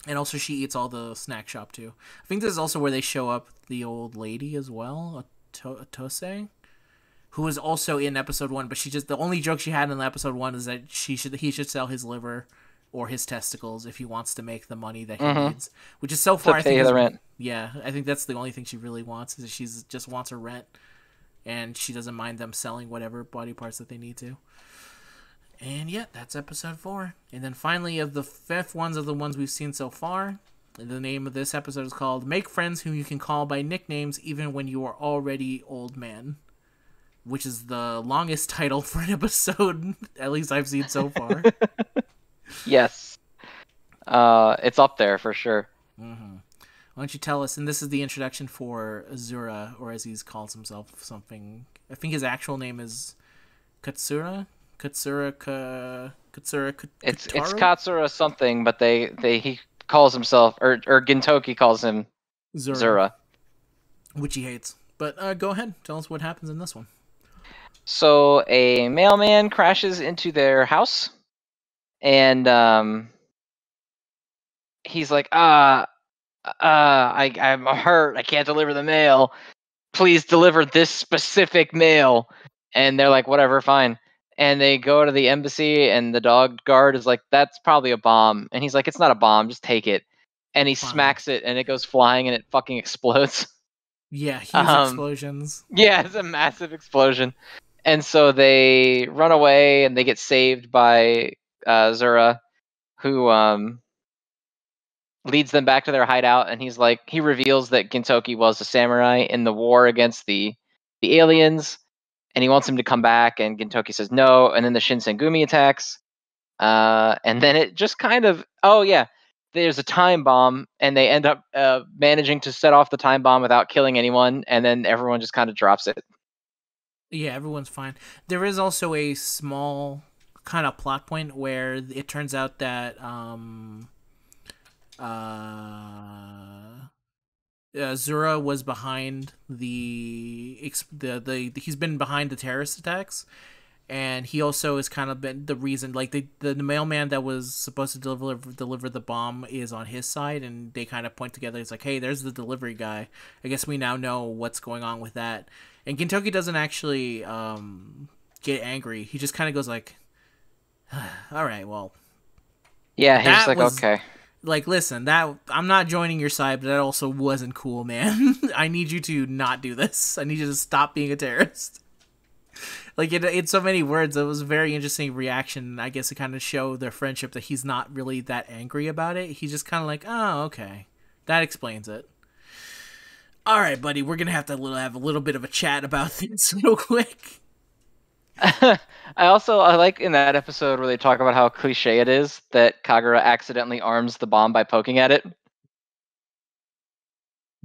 And also, she eats all the snack shop too. I think this is also where they show up the old lady as well, to- Tose, who was also in episode one. But she just the only joke she had in episode one is that she should he should sell his liver or his testicles if he wants to make the money that he Mhm. needs. Which is so far, I pay think, the rent. Yeah, I think that's the only thing she really wants is she's just wants her rent, and she doesn't mind them selling whatever body parts that they need to. And yeah, that's episode four. And then finally, of the fifth ones of the ones we've seen so far, the name of this episode is called "Make Friends Who You Can Call by Nicknames Even When You Are Already Old Man," which is the longest *laughs* title for an episode, *laughs* at least I've seen so far. *laughs* Yes, uh, it's up there for sure. hmm Why don't you tell us? And this is the introduction for Azura, or as he calls himself, something. I think his actual name is Katsura. Katsura Ka. Katsura Ka- It's it's Katsura something, but they they he calls himself or or Gintoki calls him Zura, Zura. which he hates. But uh, go ahead, tell us what happens in this one. So a mailman crashes into their house, and um, he's like, "Ah, uh, I I'm hurt. I can't deliver the mail. Please deliver this specific mail." And they're like, "Whatever, fine." And they go to the embassy, and the dog guard is like, "That's probably a bomb." And he's like, "It's not a bomb. Just take it." And he Fine. smacks it, and it goes flying, and it fucking explodes. Yeah, *laughs* huge Um, explosions. Yeah, it's a massive explosion. And so they run away and they get saved by uh, Zura, who um, leads them back to their hideout. And he's like, he reveals that Gintoki was a samurai in the war against the the aliens, and he wants him to come back. And Gintoki says no. And then the Shinsengumi attacks, uh, and then it just kind of oh yeah, there's a time bomb, and they end up uh, managing to set off the time bomb without killing anyone, and then everyone just kind of drops it. Yeah, everyone's fine. There is also a small kind of plot point where it turns out that um uh uh, Zura was behind the, the the he's been behind the terrorist attacks, and he also has kind of been the reason like the, the the mailman that was supposed to deliver deliver the bomb is on his side and they kind of point together it's like hey there's the delivery guy. I guess we now know what's going on with that. And Gintoki doesn't actually um get angry. He just kind of goes like *sighs* all right well Yeah, he's like, was- okay. Like listen that i'm not joining your side but that also wasn't cool man. *laughs* I need you to not do this. I need you to stop being a terrorist. Like in, in so many words it was a very interesting reaction. I guess to kind of show their friendship that he's not really that angry about it. He's just kind of like oh okay. That explains it. All right buddy we're gonna have to have a little bit of a chat about *laughs* this real quick *laughs* I also I like in that episode where they talk about how cliche it is that Kagura accidentally arms the bomb by poking at it.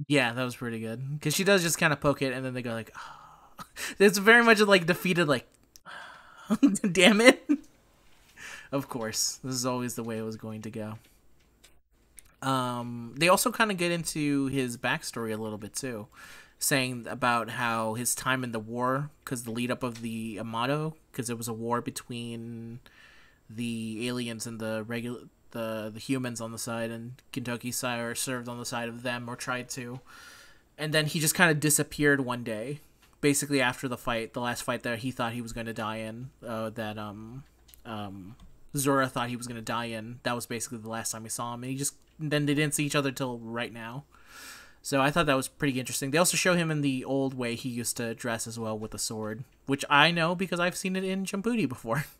Yeah, that was pretty good because she does just kind of poke it, and then they go like, oh. "It's very much like defeated, like, *laughs* damn it." of course, this is always the way it was going to go. Um, they also kind of get into his backstory a little bit too, saying about how his time in the war, because the lead up of the Amanto, because it was a war between the aliens and the regular the the humans on the side and Gintoki Sire served on the side of them or tried to. And then he just kind of disappeared one day, basically after the fight, the last fight that he thought he was going to die in, uh, that um um Zura thought he was going to die in. That was basically the last time we saw him and he just then they didn't see each other till right now. So I thought that was pretty interesting. They also show him in the old way he used to dress as well with a sword, which I know because I've seen it in Jambuti before. *laughs*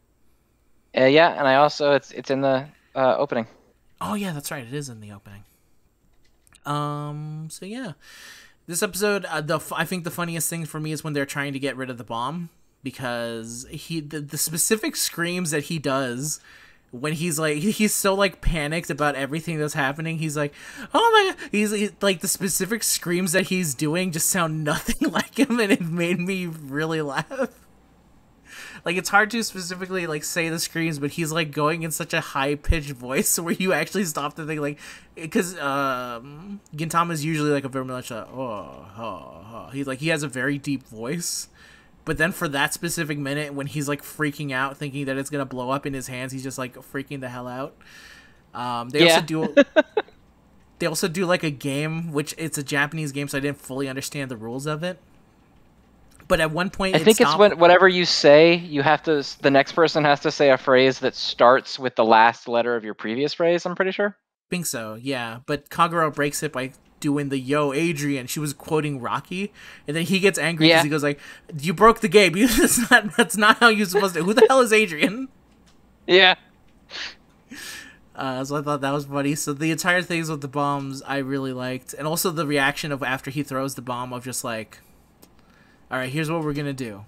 Uh, yeah, and I also it's it's in the uh, opening. Oh yeah, that's right. It is in the opening. Um. So yeah, this episode, uh, the I think the funniest thing for me is when they're trying to get rid of the bomb because he the, the specific screams that he does when he's like he's so like panicked about everything that's happening he's like oh my god he's, like the specific screams that he's doing just sound *laughs* nothing like him and it made me really laugh. Like it's hard to specifically like say the screams but he's like going in such a high pitched voice *laughs* where you actually stop to think like because um gintama is usually like a very much a oh, oh, oh he's like he has a very deep voice but then for that specific minute when he's like freaking out thinking that it's gonna blow up in his hands he's just like freaking the hell out um they Yeah. also do *laughs* they also do like a game which it's a japanese game so i didn't fully understand the rules of it but at one point I it think it's when whatever you say, you have to. The next person has to say a phrase that starts with the last letter of your previous phrase. I'm pretty sure. think so, yeah. But Kagura breaks it by doing the "Yo, Adrian." She was quoting Rocky, and then he gets angry because Yeah. he goes like, "You broke the game. *laughs* That's not that's not how you're supposed to. Who the hell is Adrian?" Yeah. *laughs* Uh, so I thought that was funny. So the entire things with the bombs I really liked, and also the reaction of after he throws the bomb of just like, "All right, here's what we're gonna do.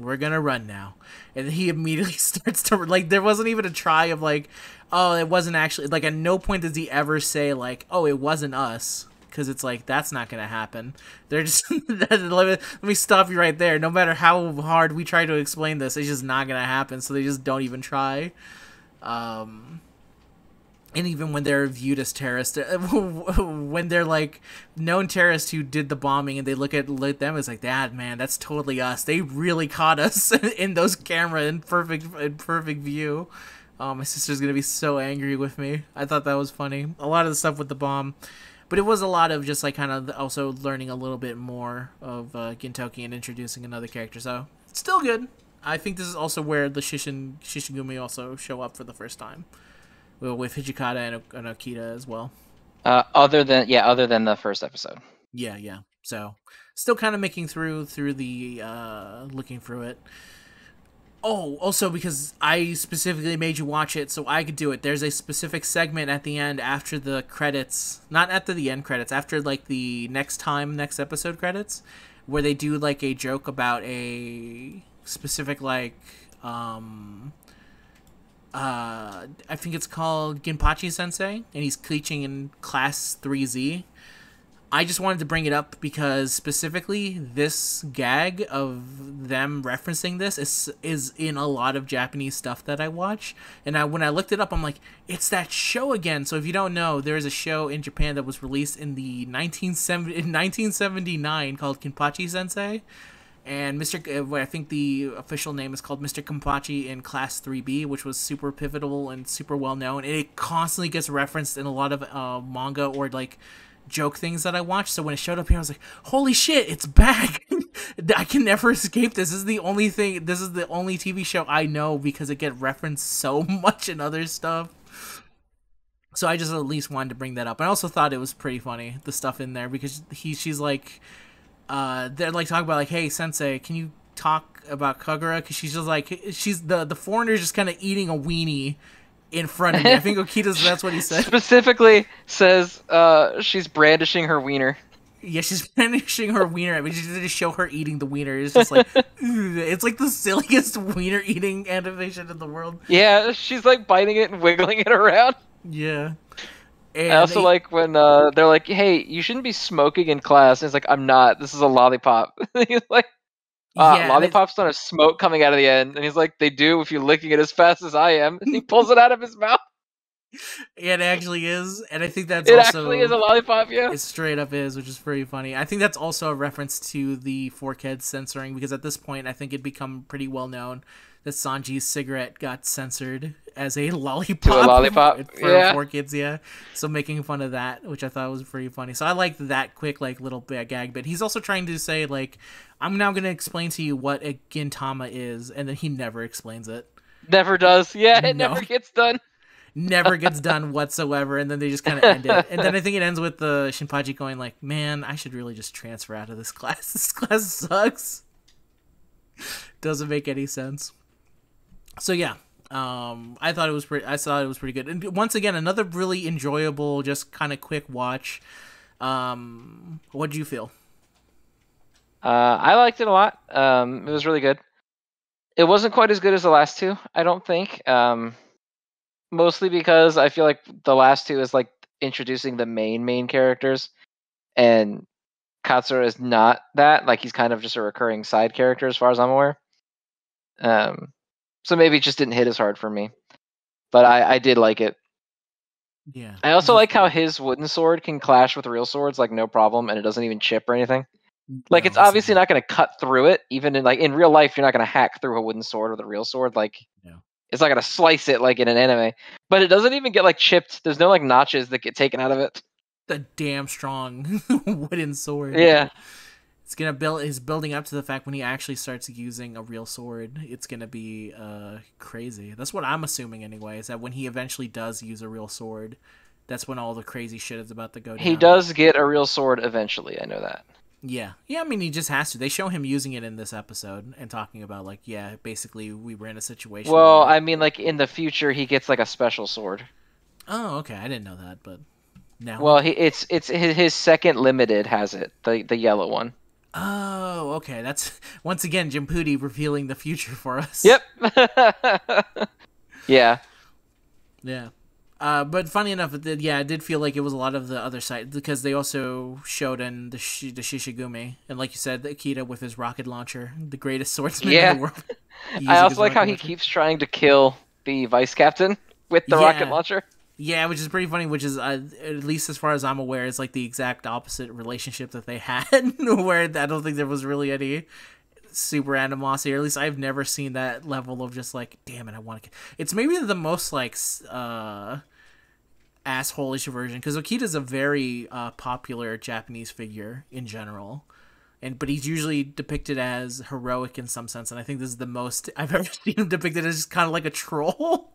We're gonna run now," and he *laughs* immediately starts to like. There wasn't even a try of like, "Oh, it wasn't actually." Like at no point does he ever say like, "Oh, it wasn't us." Because it's like that's not gonna happen. They're just *laughs* let, me, let me stop you right there. No matter how hard we try to explain this, it's just not gonna happen. So they just don't even try. Um, and even when they're viewed as terrorists, *laughs* when they're like known terrorists who did the bombing, and they look at them, it's like that man, that's totally us. They really caught us *laughs* in those camera in perfect in perfect view. Oh, my sister's gonna be so angry with me. I thought that was funny. A lot of the stuff with the bomb, but it was a lot of just like kind of also learning a little bit more of uh, Gintoki and introducing another character. So it's still good. I think this is also where the Shishin Shinsengumi also show up for the first time well, with Hijikata and, and Okita as well. Uh, other than yeah, other than the first episode. Yeah, yeah. So still kind of making through through the uh looking through it. Oh, also because I specifically made you watch it so I could do it. There's a specific segment at the end after the credits, not after the end credits, after like the next time next episode credits where they do like a joke about a specific like um uh I think it's called Ginpachi Sensei and he's teaching in class 3Z. I just wanted to bring it up because specifically this gag of them referencing this is is in a lot of Japanese stuff that I watch. And I when I looked it up, I'm like, it's that show again. So if you don't know, there is a show in Japan that was released in the 1970, in 1979 called Kinpachi Sensei. and Mr. uh, I think the official name is called Mr. Kinpachi in Class 3B, which was super pivotal and super well known. And it constantly gets referenced in a lot of uh, manga or like joke things that I watch. So when it showed up here, I was like, "Holy shit, it's back! *laughs* I can never escape this. This is the only thing. This is the only TV show I know because it get referenced *laughs* so much in other stuff." So I just at least wanted to bring that up. I also thought it was pretty funny the stuff in there because he she's like, uh, they're like talking about like, "Hey, Sensei, can you talk about Kagura?" Because she's just like, she's the the foreigner's just kind of eating a weenie in front of me. I think Okita's that's what he said. *laughs* Specifically says uh, she's brandishing her wiener. Yeah, she's *laughs* brandishing her wiener. I mean, just to show her eating the wiener. It's just like, *laughs* it's like the silliest wiener eating animation in the world. Yeah, she's like biting it and wiggling it around. Yeah. And I also they... like when uh, they're like, "Hey, you shouldn't be smoking in class." And it's like, "I'm not. This is a lollipop." he's like, uh, yeah, "Lollipops don't have smoke coming out of the end," and he's like, "They do if you're licking it as fast as I am." And *laughs* he pulls it out of his mouth. it actually is, and I think that's it also actually is a lollipop. Yeah, it straight up is, which is pretty funny. I think that's also a reference to the 4Kids censoring because at this point, I think it'd become pretty well known that Sanji's cigarette got censored as a lollipop. *laughs* To a lollipop, *laughs* for yeah. 4Kids, yeah. So making fun of that, which I thought was pretty funny. So I liked that quick, like little gag But He's also trying to say like, I'm now going to explain to you what a gintama is, and then he never explains it. Never does. Yeah, it no. never gets done. *laughs* never gets done whatsoever, and then they just kind of end it. And then I think it ends with the Shinpachi going like, "Man, I should really just transfer out of this class. This class sucks. Doesn't make any sense." So yeah, um, I thought it was pretty. I thought it was pretty good. And once again, another really enjoyable, just kind of quick watch. Um, what do you feel? Uh, I liked it a lot. Um, it was really good. It wasn't quite as good as the last two, I don't think. Um, mostly because I feel like the last two is like introducing the main main characters, and Katsura is not that. Like he's kind of just a recurring side character, as far as I'm aware. Um, so maybe it just didn't hit as hard for me. But I, I did like it. Yeah. I also like how his wooden sword can clash with real swords like no problem, and it doesn't even chip or anything. Mm, like no, it's obviously not going to cut through it. Even in like in real life, you're not going to hack through a wooden sword with a real sword. Like no. it's not going to slice it like in an anime. But it doesn't even get like chipped. There's no like notches that get taken out of it. The damn strong *laughs* wooden sword. Yeah it's gonna build is building up to the fact when he actually starts using a real sword it's gonna be uh crazy. That's what i'm assuming anyway is that when he eventually does use a real sword that's when all the crazy shit is about to go down. he does get a real sword eventually i know that. Yeah. Yeah i mean he just has to. They show him using it in this episode and talking about like yeah basically we were in a situation well where... i mean like in the future he gets like a special sword. Oh okay. I didn't know that but now well he it's it's his, his second limited has it the the yellow one Oh, okay. That's *laughs* once again Jim Pooty revealing the future for us. Yep. *laughs* yeah. Yeah. Uh, but funny enough, it did, yeah, it did feel like it was a lot of the other side because they also showed in the sh- the Shinsengumi and, like you said, Okita with his rocket launcher, the greatest swordsman yeah. in the world. *laughs* I also like how launcher. he keeps trying to kill the vice captain with the yeah. rocket launcher. Yeah, which is pretty funny. Which is, uh, at least as far as I'm aware, is like the exact opposite relationship that they *laughs* had, where I don't think there was really any super animosity, or at least I've never seen that level of just like, damn it, I want to. It's maybe the most like uh, assholeish version because Okita's a very uh, popular Japanese figure in general. And, but he's usually depicted as heroic in some sense, and I think this is the most I've *laughs* ever seen him depicted as just kind of like a troll.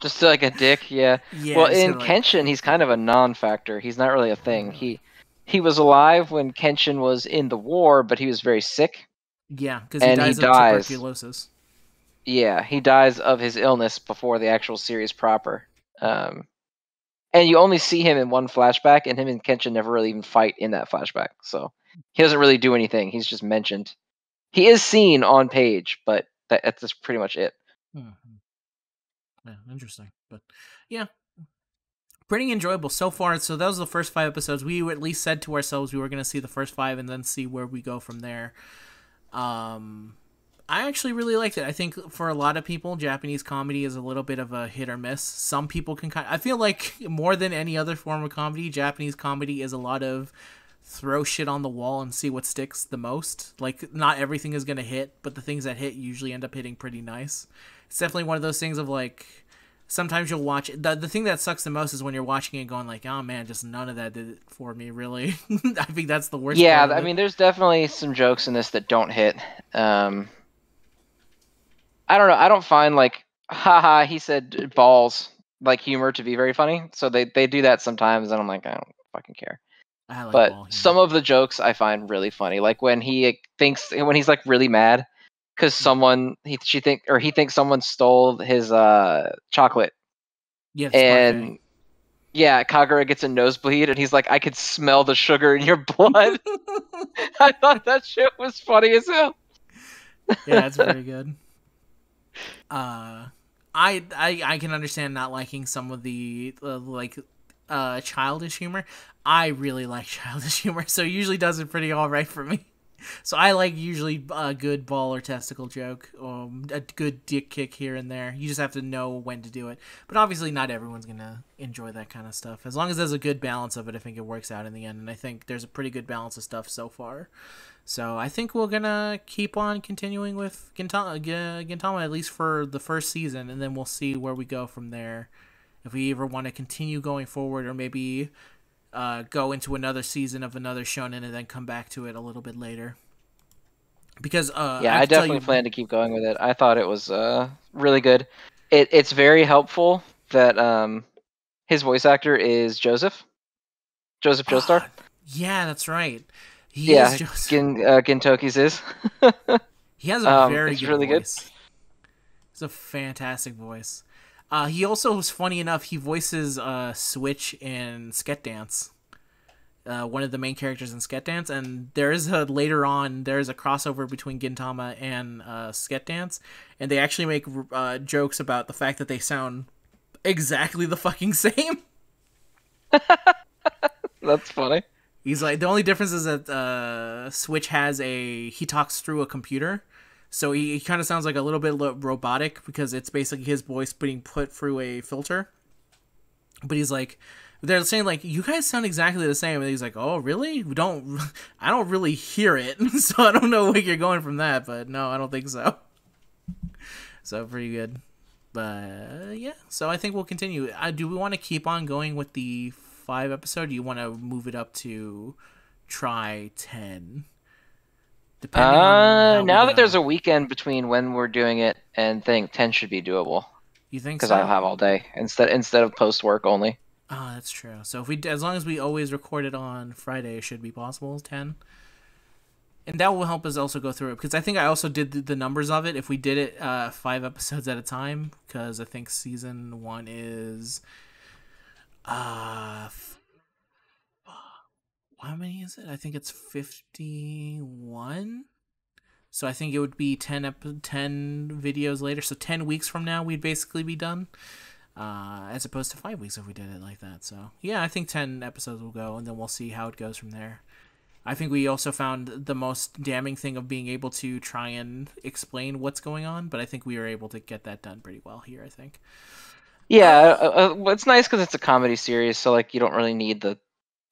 Just like a dick, yeah. yeah well, in like... Kenshin, he's kind of a non-factor. He's not really a thing. He he was alive when Kenshin was in the war, but he was very sick. Yeah, because he dies he of dies. tuberculosis. Yeah, he dies of his illness before the actual series proper. Um, and you only see him in one flashback, and him and Kenshin never really even fight in that flashback. So he doesn't really do anything. He's just mentioned. He is seen on page, but that, that's pretty much it. Mm-hmm. Yeah, interesting. But yeah, pretty enjoyable so far. So those are the first five episodes. We at least said to ourselves we were going to see the first five and then see where we go from there. Um, I actually really liked it. I think for a lot of people, Japanese comedy is a little bit of a hit or miss. Some people can kind. Of, I feel like *laughs* more than any other form of comedy, Japanese comedy is a lot of throw shit on the wall and see what sticks the most. Like not everything is gonna hit, but the things that hit usually end up hitting pretty nice. It's definitely one of those things of like sometimes you'll watch the the thing that sucks the most is when you're watching it going like, oh man, just none of that did it for me really. *laughs* I think that's the worst. Yeah, I mean, there's definitely some jokes in this that don't hit. Um, I don't know. I don't find like, *laughs* haha, he said balls like humor to be very funny. So they they do that sometimes, and I'm like, I don't fucking care. I like but some of the jokes I find really funny, like when he thinks when he's like really mad because Hmm. someone he she think or he thinks someone stole his uh chocolate yeah, smart and yeah, Kagura gets a nosebleed and he's like, I could smell the sugar in your *laughs* blood. *laughs* I thought that shit was funny as hell. yeah, that's *laughs* very good. Uh, I I I can understand not liking some of the uh, like uh childish humor. I really like childish humor, so it usually does it pretty all right for me. So I like usually a good ball or testicle joke, um, a good dick kick here and there. You just have to know when to do it. But obviously, not everyone's gonna enjoy that kind of stuff. As long as there's a good balance of it, I think it works out in the end. And I think there's a pretty good balance of stuff so far. So I think we're gonna keep on continuing with Gintama, Gintama at least for the first season, and then we'll see where we go from there. If we ever want to continue going forward, or maybe uh, go into another season of another shonen and then come back to it a little bit later. Because uh, yeah, I, I, definitely you- plan to keep going with it. I thought it was uh really good. It it's very helpful that um his voice actor is Joseph. Joseph Joestar. Ah, yeah, that's right. He yeah, is just, Gin, uh, Gintoki's is. *laughs* he has a um, very good really good. It's a fantastic voice. Uh, he also was funny enough. He voices uh, Switch in Sket Dance, uh, one of the main characters in Sket Dance. And there is a later on there is a crossover between Gintama and uh, Sket Dance, and they actually make uh, jokes about the fact that they sound exactly the fucking *laughs* same. *laughs* That's funny. He's like the only difference is that uh, Switch has a he talks through a computer, so he, he kind of sounds like a little bit robotic because it's basically his voice being put through a filter. But he's like, they're saying like you guys sound exactly the same, and he's like, oh really? We don't, *laughs* I don't really hear it, *laughs* so I don't know where you're going from that, but no, I don't think so. *laughs* So pretty good, but yeah. So I think we'll continue. Uh, do we want to keep on going with the five episode? Do you want to move it up to try ten? Depending Uh, now that there's a weekend between when we're doing it and think ten should be doable you think because so? I'll have all day instead instead of post work only. Oh, that's true. So if we, as long as we always record it on Friday, it should be possible. Ten, and that will help us also go through it because I think I also did the, numbers of it. If we did it uh, five episodes at a time, because I think season one is, uh, how many is it? I think it's fifty-one. So I think it would be 10, ep- 10 videos later. So 10 weeks from now, we'd basically be done uh, as opposed to five weeks if we did it like that. So yeah, I think ten episodes will go, and then we'll see how it goes from there. I think we also found the most damning thing of being able to try and explain what's going on, but I think we were able to get that done pretty well here. I think. Yeah, uh, uh, it's nice because it's a comedy series, so like you don't really need the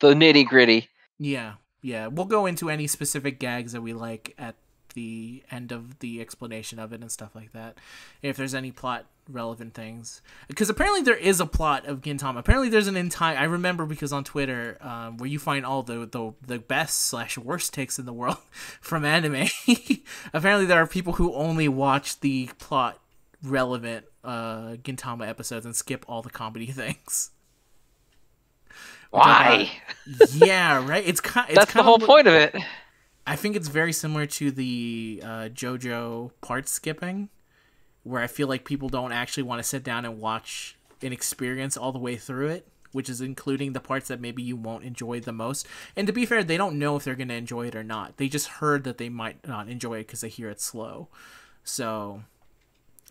the nitty gritty. Yeah, yeah. We'll go into any specific gags that we like at the end of the explanation of it and stuff like that. If there's any plot relevant things, because apparently there is a plot of Gintama. Apparently there's an entire. I remember because on Twitter, um, where you find all the the, the best slash worst takes in the world *laughs* from anime. *laughs* apparently there are people who only watch the plot relevant uh Gintama episodes and skip all the comedy *laughs* things. Why? *laughs* yeah, right. It's kind. It's That's the kinda whole what- point of it. I think it's very similar to the uh, JoJo part skipping, where I feel like people don't actually want to sit down and watch an experience all the way through it, which is including the parts that maybe you won't enjoy the most. And to be fair, they don't know if they're going to enjoy it or not. They just heard that they might not enjoy it because they hear it slow. So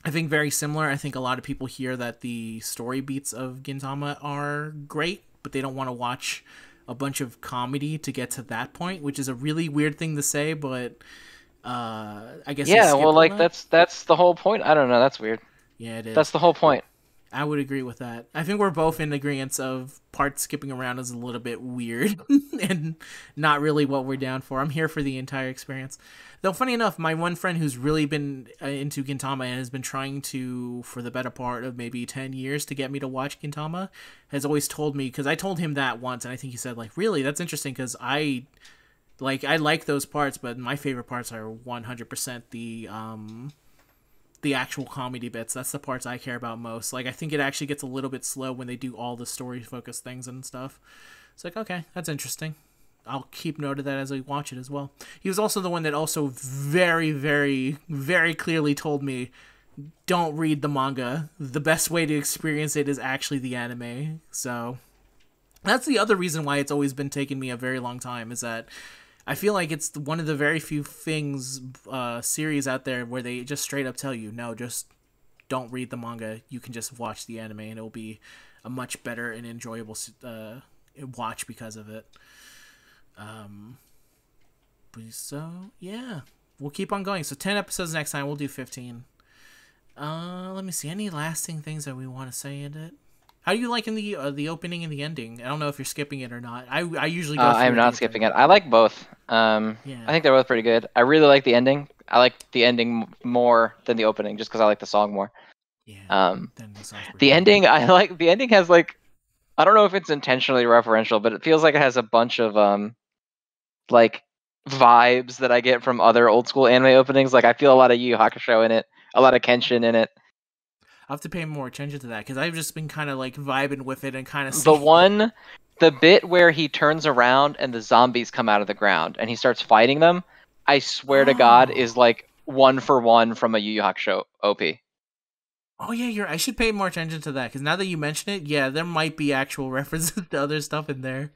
I think very similar. I think a lot of people hear that the story beats of Gintama are great, but they don't want to watch a bunch of comedy to get to that point, which is a really weird thing to say, but uh, I guess Yeah, well, like that. that's that's the whole point. I don't know. That's weird. yeah, it is. That's the whole point. I would agree with that. I think we're both in agreement of part skipping around is a little bit weird *laughs* and not really what we're down for. I'm here for the entire experience. Though, funny enough, my one friend who's really been uh, into Gintama and has been trying to, for the better part of maybe 10 years, to get me to watch Gintama, has always told me, because I told him that once, and I think he said, like, really? That's interesting, because I. Like I like those parts, but my favorite parts are 100% the um, the actual comedy bits. That's the parts I care about most. Like I think it actually gets a little bit slow when they do all the story focused things and stuff. It's like okay, that's interesting. I'll keep note of that as I watch it as well. He was also the one that also very, very, very clearly told me, don't read the manga. The best way to experience it is actually the anime. So that's the other reason why it's always been taking me a very long time is that I feel like it's one of the very few things uh, series out there where they just straight up tell you, no, just don't read the manga. You can just watch the anime, and it'll be a much better and enjoyable uh, watch because of it. Um, so yeah, we'll keep on going. So ten episodes next time. We'll do fifteen. Uh, let me see. Any lasting things that we want to say in it? How do you like in the uh, the opening and the ending? I don't know if you're skipping it or not. I I usually go. Uh, I'm not skipping it. I like both. Um, yeah. I think they're both pretty good. I really like the ending. I like the ending more than the opening, just because I like the song more. Yeah. Um, the, the ending, *laughs* I like. The ending has like, I don't know if it's intentionally referential, but it feels like it has a bunch of um, like vibes that I get from other old school anime openings. Like I feel a lot of Yu Yu Hakusho in it, a lot of Kenshin in it. I'll have to pay more attention to that because I've just been kind of like vibing with it and kind of. The one, the bit where he turns around and the zombies come out of the ground and he starts fighting them, I swear oh. to God, *gasps* is like one for one from a Yu Yu Hakusho OP. Oh yeah, you're. I should pay more attention to that because now that you mention it, yeah, there might be actual *laughs* references to other stuff in there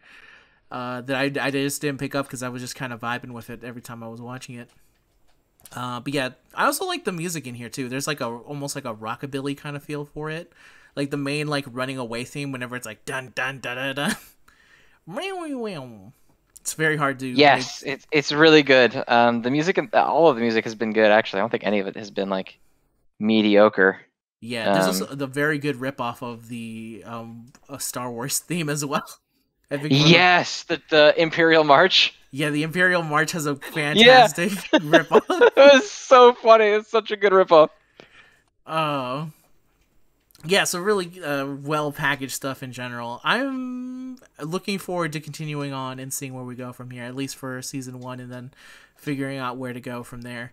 uh, that I, I just didn't pick up because I was just kind of vibing with it every time I was watching it. Uh, but yeah, I also like the music in here too. There's like a almost like a rockabilly kind of feel for it. Like the main like running away theme whenever it's like dun dun da da da. *laughs* It's very hard to. Yes, make... it's it's really good. Um, the music, all of the music has been good. Actually, I don't think any of it has been like mediocre. Yeah, there's um, the very good ripoff of the um Star Wars *laughs* theme as well. Yes, the the Imperial March. Yeah, the Imperial March has a fantastic yeah. *laughs* ripoff. it was so funny. It's such a good ripoff. Oh. Yeah, so really uh, well packaged stuff in general. I'm looking forward to continuing on and seeing where we go from here, at least for season one, and then figuring out where to go from there.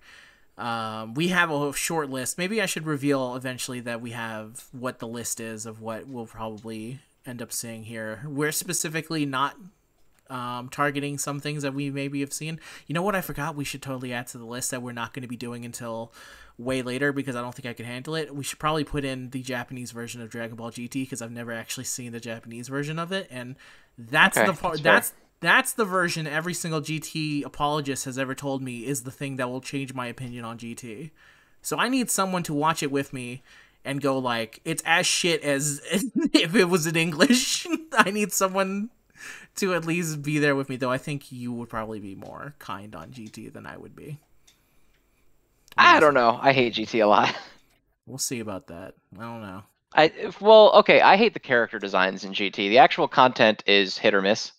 Um, we have a short list. Maybe I should reveal eventually that we have what the list is of what we'll probably end up seeing here. We're specifically not um, targeting some things that we maybe have seen. You know what? I forgot we should totally add to the list that we're not going to be doing until way later because I don't think I can handle it. We should probably put in the Japanese version of Dragon Ball GT because I've never actually seen the Japanese version of it, and that's okay, the part. That's, that's that's the version every single GT apologist has ever told me is the thing that will change my opinion on GT. So I need someone to watch it with me and go like it's as shit as *laughs* if it was in English. *laughs* I need someone to at least be there with me, though. I think you would probably be more kind on GT than I would be. I don't know. I hate GT a lot. *laughs* We'll see about that. I don't know. I well, okay. I hate the character designs in GT. The actual content is hit or miss.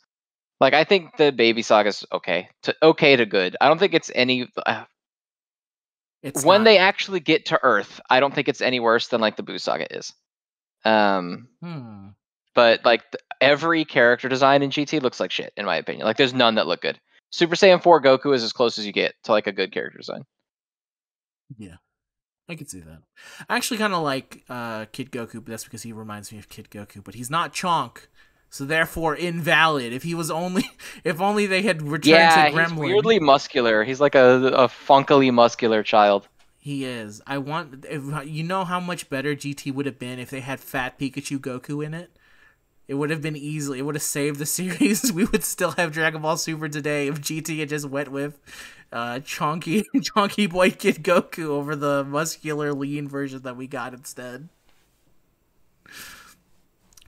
Like I think the Baby Saga is okay to okay to good. I don't think it's any. Uh, it's when not... they actually get to Earth, I don't think it's any worse than like the Buu Saga is. Um, hmm. but like every character design in GT looks like shit in my opinion. Like there's none that look good. Super Saiyan 4 Goku is as close as you get to like a good character design. Yeah. I could see that. I actually kind of like uh, Kid Goku, but that's because he reminds me of Kid Goku. But he's not Chonk, so therefore invalid. If he was only, *laughs* if only they had returned yeah, to Gremlin. he's weirdly muscular. He's like a, a funkily muscular child. He is. I want. If, you know how much better GT would have been if they had Fat Pikachu Goku in it. It would have been easily. It would have saved the *laughs* series. We would still have Dragon Ball Super today if GT had just went with uh, Chonky *laughs* Chonky Boy Kid Goku over the muscular lean version that we got instead.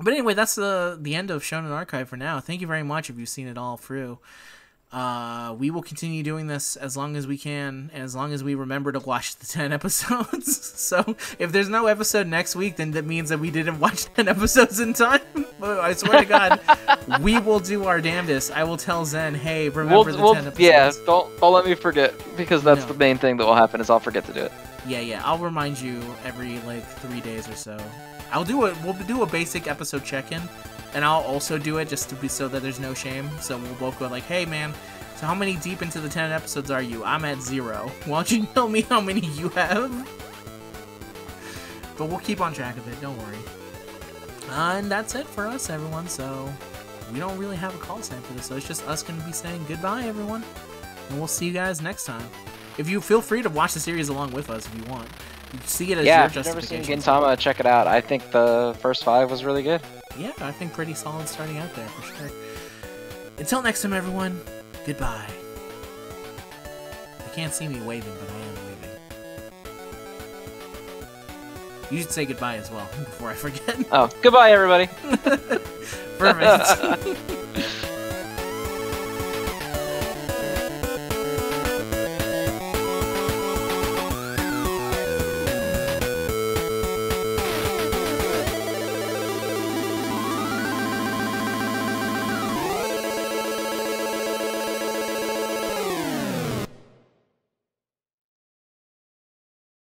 But anyway, that's the the end of Shonen Archive for now. Thank you very much if you've seen it all through. Uh, we will continue doing this as long as we can, and as long as we remember to watch the *laughs* ten episodes. *laughs* so if there's no episode next week, then that means that we didn't watch *laughs* ten episodes in time. I swear to God, we will do our damnedest. I will tell Zen, hey, remember We'll, the we'll, ten episodes. yeah, don't don't let me forget because that's No. the main thing that will happen is I'll forget to do it. Yeah, yeah. I'll remind you every like three days or so. I'll do it. We'll do a basic episode check-in, and I'll also do it just to be so that there's no shame. So we'll both go like, "Hey, man, so how many deep into the ten episodes are you? I'm at zero. *laughs* Why don't you tell me how many you have?" But we'll keep on track of it. Don't worry. And that's it for us, everyone. So we don't really have a call sign for this, so it's just us going to be saying goodbye, everyone, and we'll see you guys next time. If you feel free to watch the series along with us if you want. See it as yeah, your if you've never seen justification. Gintama, check it out. I think the first five was really good. Yeah, I think pretty solid starting out there for sure. Until next time, everyone, goodbye. You can't see me waving, but I am waving. You should say goodbye as well *laughs* before I forget. Oh, goodbye, everybody. *laughs* Perfect. *laughs*